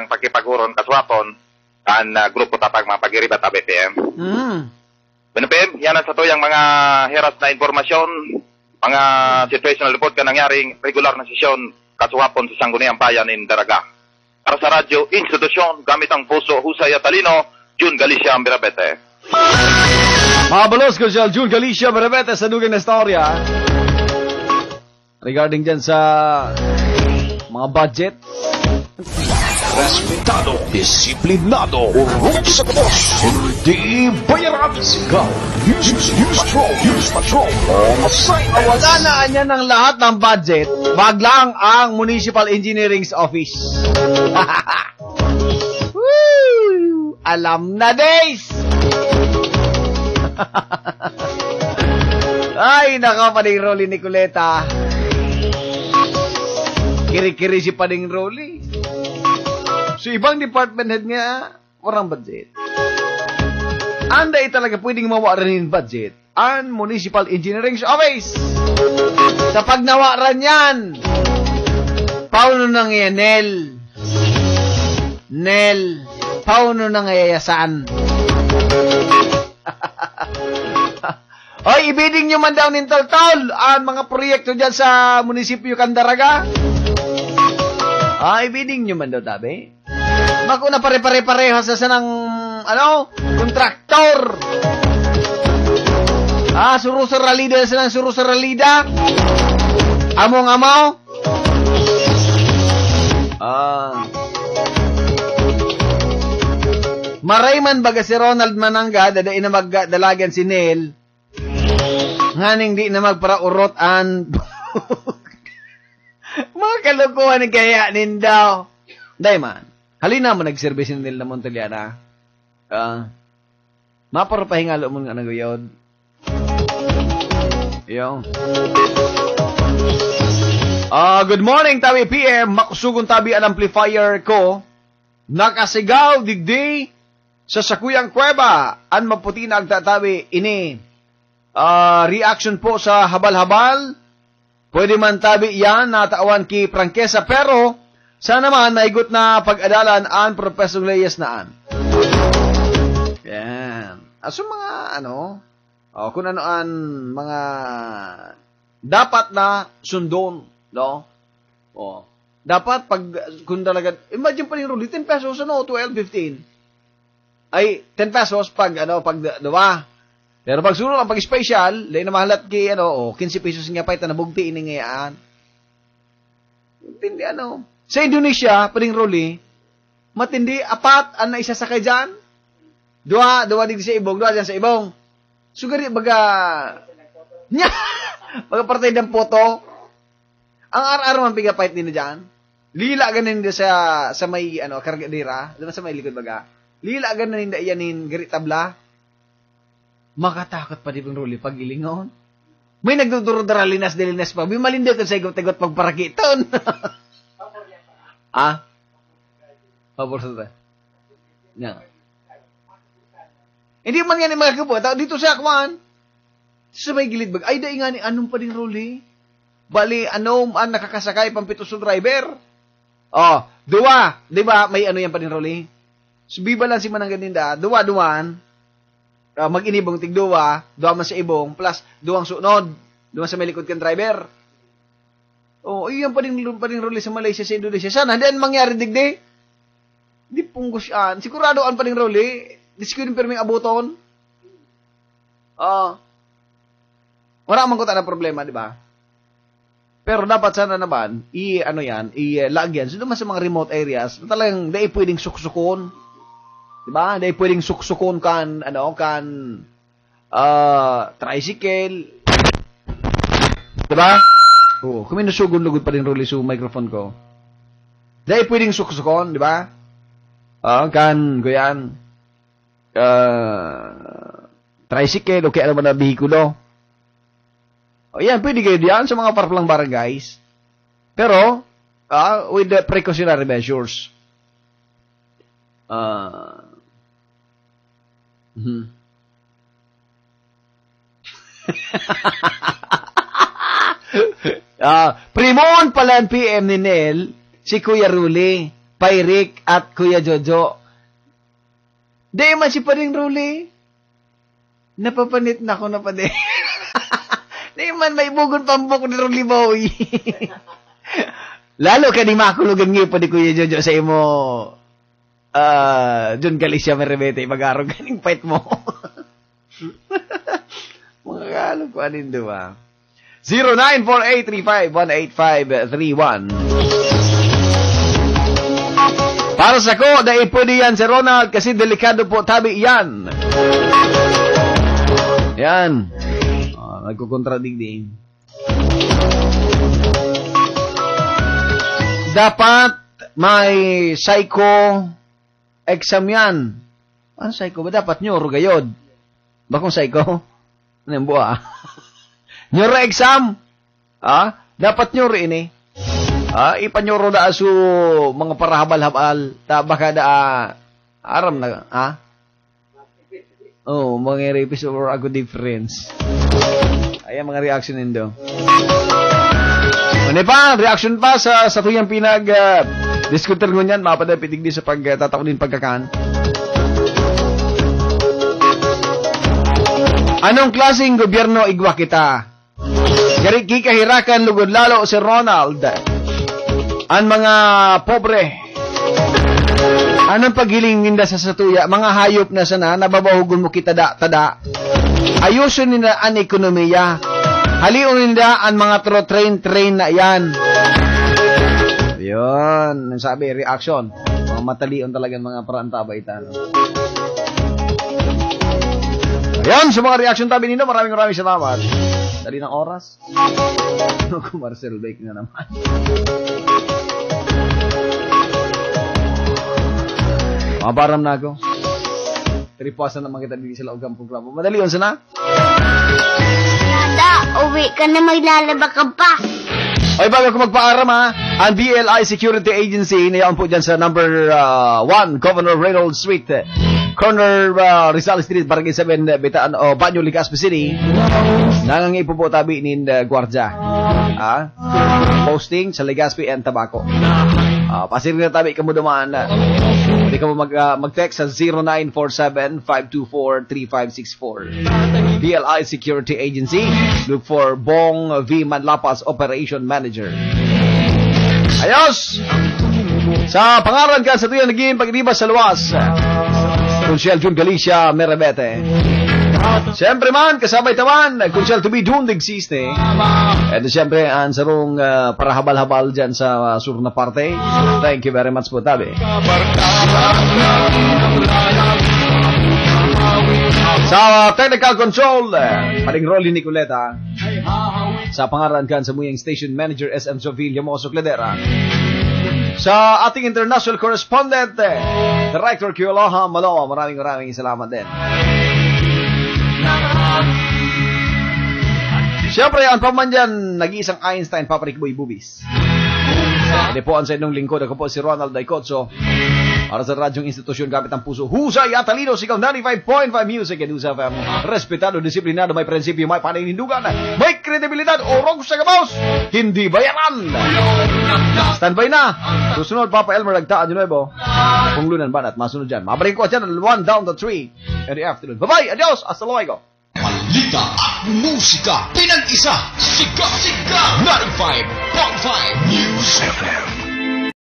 yang pakipaguron kaswapon an ah, grupo tapag mga pagiriba tabi PM. Hmm. Bueno PM, yan ang sa to yang mga heras na informasyon, mga situational report ka nangyaring regular na sesyon kaswapon sa Sangguniang Bayan in Daraga. Para sa radyo, institusyon, gamit ang puso, husay at talino, June Galicia ang Birabete. Mga balos ko siya, June Galicia, Marabete, sa dugang na storya. Regarding dyan sa mga budget. Respetado, disiplinado, urong sa kabos, hindi bayaran sigaw. Use, use patrol, use patrol, on assignment. Wala na anya ng lahat ng budget, wag lang ang Municipal Engineering's Office. [LAUGHS] Woo! Alam na days! [LAUGHS] Ay, naka Pading Rolly Nicoleta. Kiri-kiri si Pading Rolly. So, ibang department head nga, walang budget. Anday talaga pwedeng mawaran budget ang Municipal Engineering's Office. Kapag nawaran yan, pauno nang yan, Nel. Nel, pauno nang yayasan. [LAUGHS] Oy, ibiding nyo man daw nintol-tol ang mga proyekto dyan sa munisipyo Candaraga. Ah, ibiding nyo man daw, tabi. Bako na pare-pare-pareho sa sanang, ano, kontraktor. Ah, suru-suralida sa sanang suru-suralida. Among amaw. Ah. Maray man baga si Ronald Manangga, dadain na magdalagan si Neil. Nganing di na magparaurot an [LAUGHS] Mga kalokohan ng kaya nindaw. Day man, halina mo nag-service nila na Monteliana. Ah, maparo pahingalo mo nga naguyod. Yo. Ah, good morning, Tabi PM. Makusugon Tabi ang amplifier ko. Nakasigaw digdi sa sakuyang kuweba. An maputi na agtatabi ini. Ah, reaction po sa habal-habal. Pwede man tabi yan natawan ki prangkesa pero sana man naigot na pag-adalan an Professor Leyes naan. Yan. Aso mga ano, oh, kung ano an mga dapat na sundon, no? Oh. Dapat pag kung talaga imagine pa rin rule 10 pesos ano 12 15 ay 10 pesos pag ano pag diba pero pag sunod ang pag-special, lain na mahalat kay ano, oh, 15 pesos nga pa ito nabugti ini ngayaan. Matindi ano. Sa Indonesia, paring roli, matindi apat ang naisasakay dyan. Dua, dua din sa ibong, dua dyan sa ibong. Sugari baga, nya, [LAUGHS] baga partay ng poto. Ang ar-ar man pigapait din na dyan. Lila ganin din sa, sa may, ano, kargadira, doon sa may likod baga. Lila ganin din iyanin, gari tabla makatakot pa di pang ruli pag ilingon. May nagduduro linas de linas pa. May malindot sa igot-igot pagparakiton. [LAUGHS] ah? Pabor sa Nya. Hindi man yan yung mga kubo. Dito sa Akwan, sa may gilid bag, ay da nga ni anong pa din ruli? Bali, anong ang nakakasakay pampito sa driver? Oh, duwa. Di ba? May ano yan pa din ruli? So, lang si manang ganinda. Duwa, duwan uh, mag-inibong tigduwa, duwa man sa ibong, plus duwang sunod, duwa sa may likod kang driver. Oh, iyan pa rin, pa rin ruli sa Malaysia, sa Indonesia. Sana, hindi mangyari digdi. Di punggos yan. Sigurado an pa rin ruli. Di siguro perming abuton. Ah. Uh, wala man ko na problema, di ba? Pero dapat sana naman, i ano yan, i lagyan. So, naman sa mga remote areas, talagang dahil pwedeng suksukon. Diba? Hindi pwedeng suksukon kan, ano, kan, uh, tricycle. Diba? Oo. Kung minusugod lugod pa rin ruli sa microphone ko. Dahil pwedeng suksukon, di ba? Uh, kan, kuyan, uh, tricycle, o kaya naman na bihikulo. O yan, pwede kayo diyan sa mga paraplang barangays. Pero, uh, with the precautionary measures. Uh, Mm-hmm. [LAUGHS] ah, primon pala ang PM ni Nel, si Kuya Ruli, Pairik at Kuya Jojo. Di man si Paring Ruli. Napapanit na ako na pa din. [LAUGHS] Di man may bugon pambok ni Ruli Boy. [LAUGHS] Lalo ka ni makulugan ngayon pa ni Kuya Jojo sa imo uh, John Galicia Meribete, mag-araw ganing fight mo. [LAUGHS] Mga kalo ko anin ba? 0948351853 Para sa ko, dahil pwede yan si Ronald kasi delikado po tabi yan. Yan. Oh, nagkukontradigdi. Dapat may psycho exam yan. Ano psycho ba? Dapat nyo, rugayod. Bakong psycho? Ano yung buha? [LAUGHS] Nyoro exam. Ah, dapat nyo rin eh. Ah, ipanyoro da aso mga parahabal-habal. Ta baka da ah, aram na, ah? Oh, mga rapist or a good difference. Ayan mga reaction nindo. Ano pa? Reaction pa sa sa tuyang pinag uh, Diskuter ko niyan, mapada pitig di sa pagtatakunin pagkakan. Anong klaseng gobyerno igwa kita? Gari kikahirakan lugod lalo si Ronald. Ang mga pobre. Anong pagiling ninda sa satuya? Mga hayop na sana, nababahugon mo kita da, tada. Ayusin nila ang ekonomiya. Haliun nila ang mga tro-train-train na yan. Yun, sabi, reaction. Mga matalion talaga mga parantaba ita. No? Ayan, sa mga reaction tabi nito, maraming maraming salamat. Dali ng oras. Ako Marcel Bake na naman. Mabaram na ako. Tripuasan naman kita dito sa laugang programa. Madali yun, sana? Dada, uwi ka na maglalaba ka pa. Oy, bago ko magpaaram ha, ang DLI Security Agency, nayan po dyan sa number 1, Governor Reynolds Street, corner uh, Rizal Street, Barangay 7, eh, Betaan, o Banyo, Legazpi City. Nangangi po tabi ni uh, Guardia. Ha? Posting sa Legazpi and Tabaco. Ah, pasirin na tabi ka mo dumaan na. Pwede ka mo mag, ah, mag-text sa 0947-524-3564. DLI Security Agency. Look for Bong V. Manlapas Operation Manager. Ayos! Sa pangaran ka sa tuyan naging pag-ibas sa luwas. Consiel Jun Galicia Merabete. Siyempre man, kasabay tawan, Consiel to be doon existe. And siyempre, ang sarong uh, para habal-habal dyan sa uh, sur na parte. Thank you very much po, tabi. Sa uh, technical control, uh, paring Rolly Nicoleta. Sa pangaran kan sa muyang station manager SM Sofia Moso Cledera. Sa ating international correspondent, eh, Director Kioloha Malo, maraming maraming salamat din. Siyempre, ang pamandyan, nag-iisang Einstein, Paparik Boy Bubis. Hindi po ang sa inyong lingkod. Ako po si Ronald Daicotso. Para sa radyong institusyon, gamit ang puso. Husay at talino, sigaw 95.5 Music and News FM. Respetado, disiplinado, may prinsipyo, may paninindugan, may kredibilidad, orong sa gabaos, hindi bayaran. Standby na. Susunod, Papa Elmer, nagtaan yun, Nuevo. Kung lunan ba at masunod dyan. Mabalik ko dyan, one down the three in the afternoon. Bye-bye, adios, hasta luego. Balita at musika, pinag-isa, siga, siga, 95.5 News FM.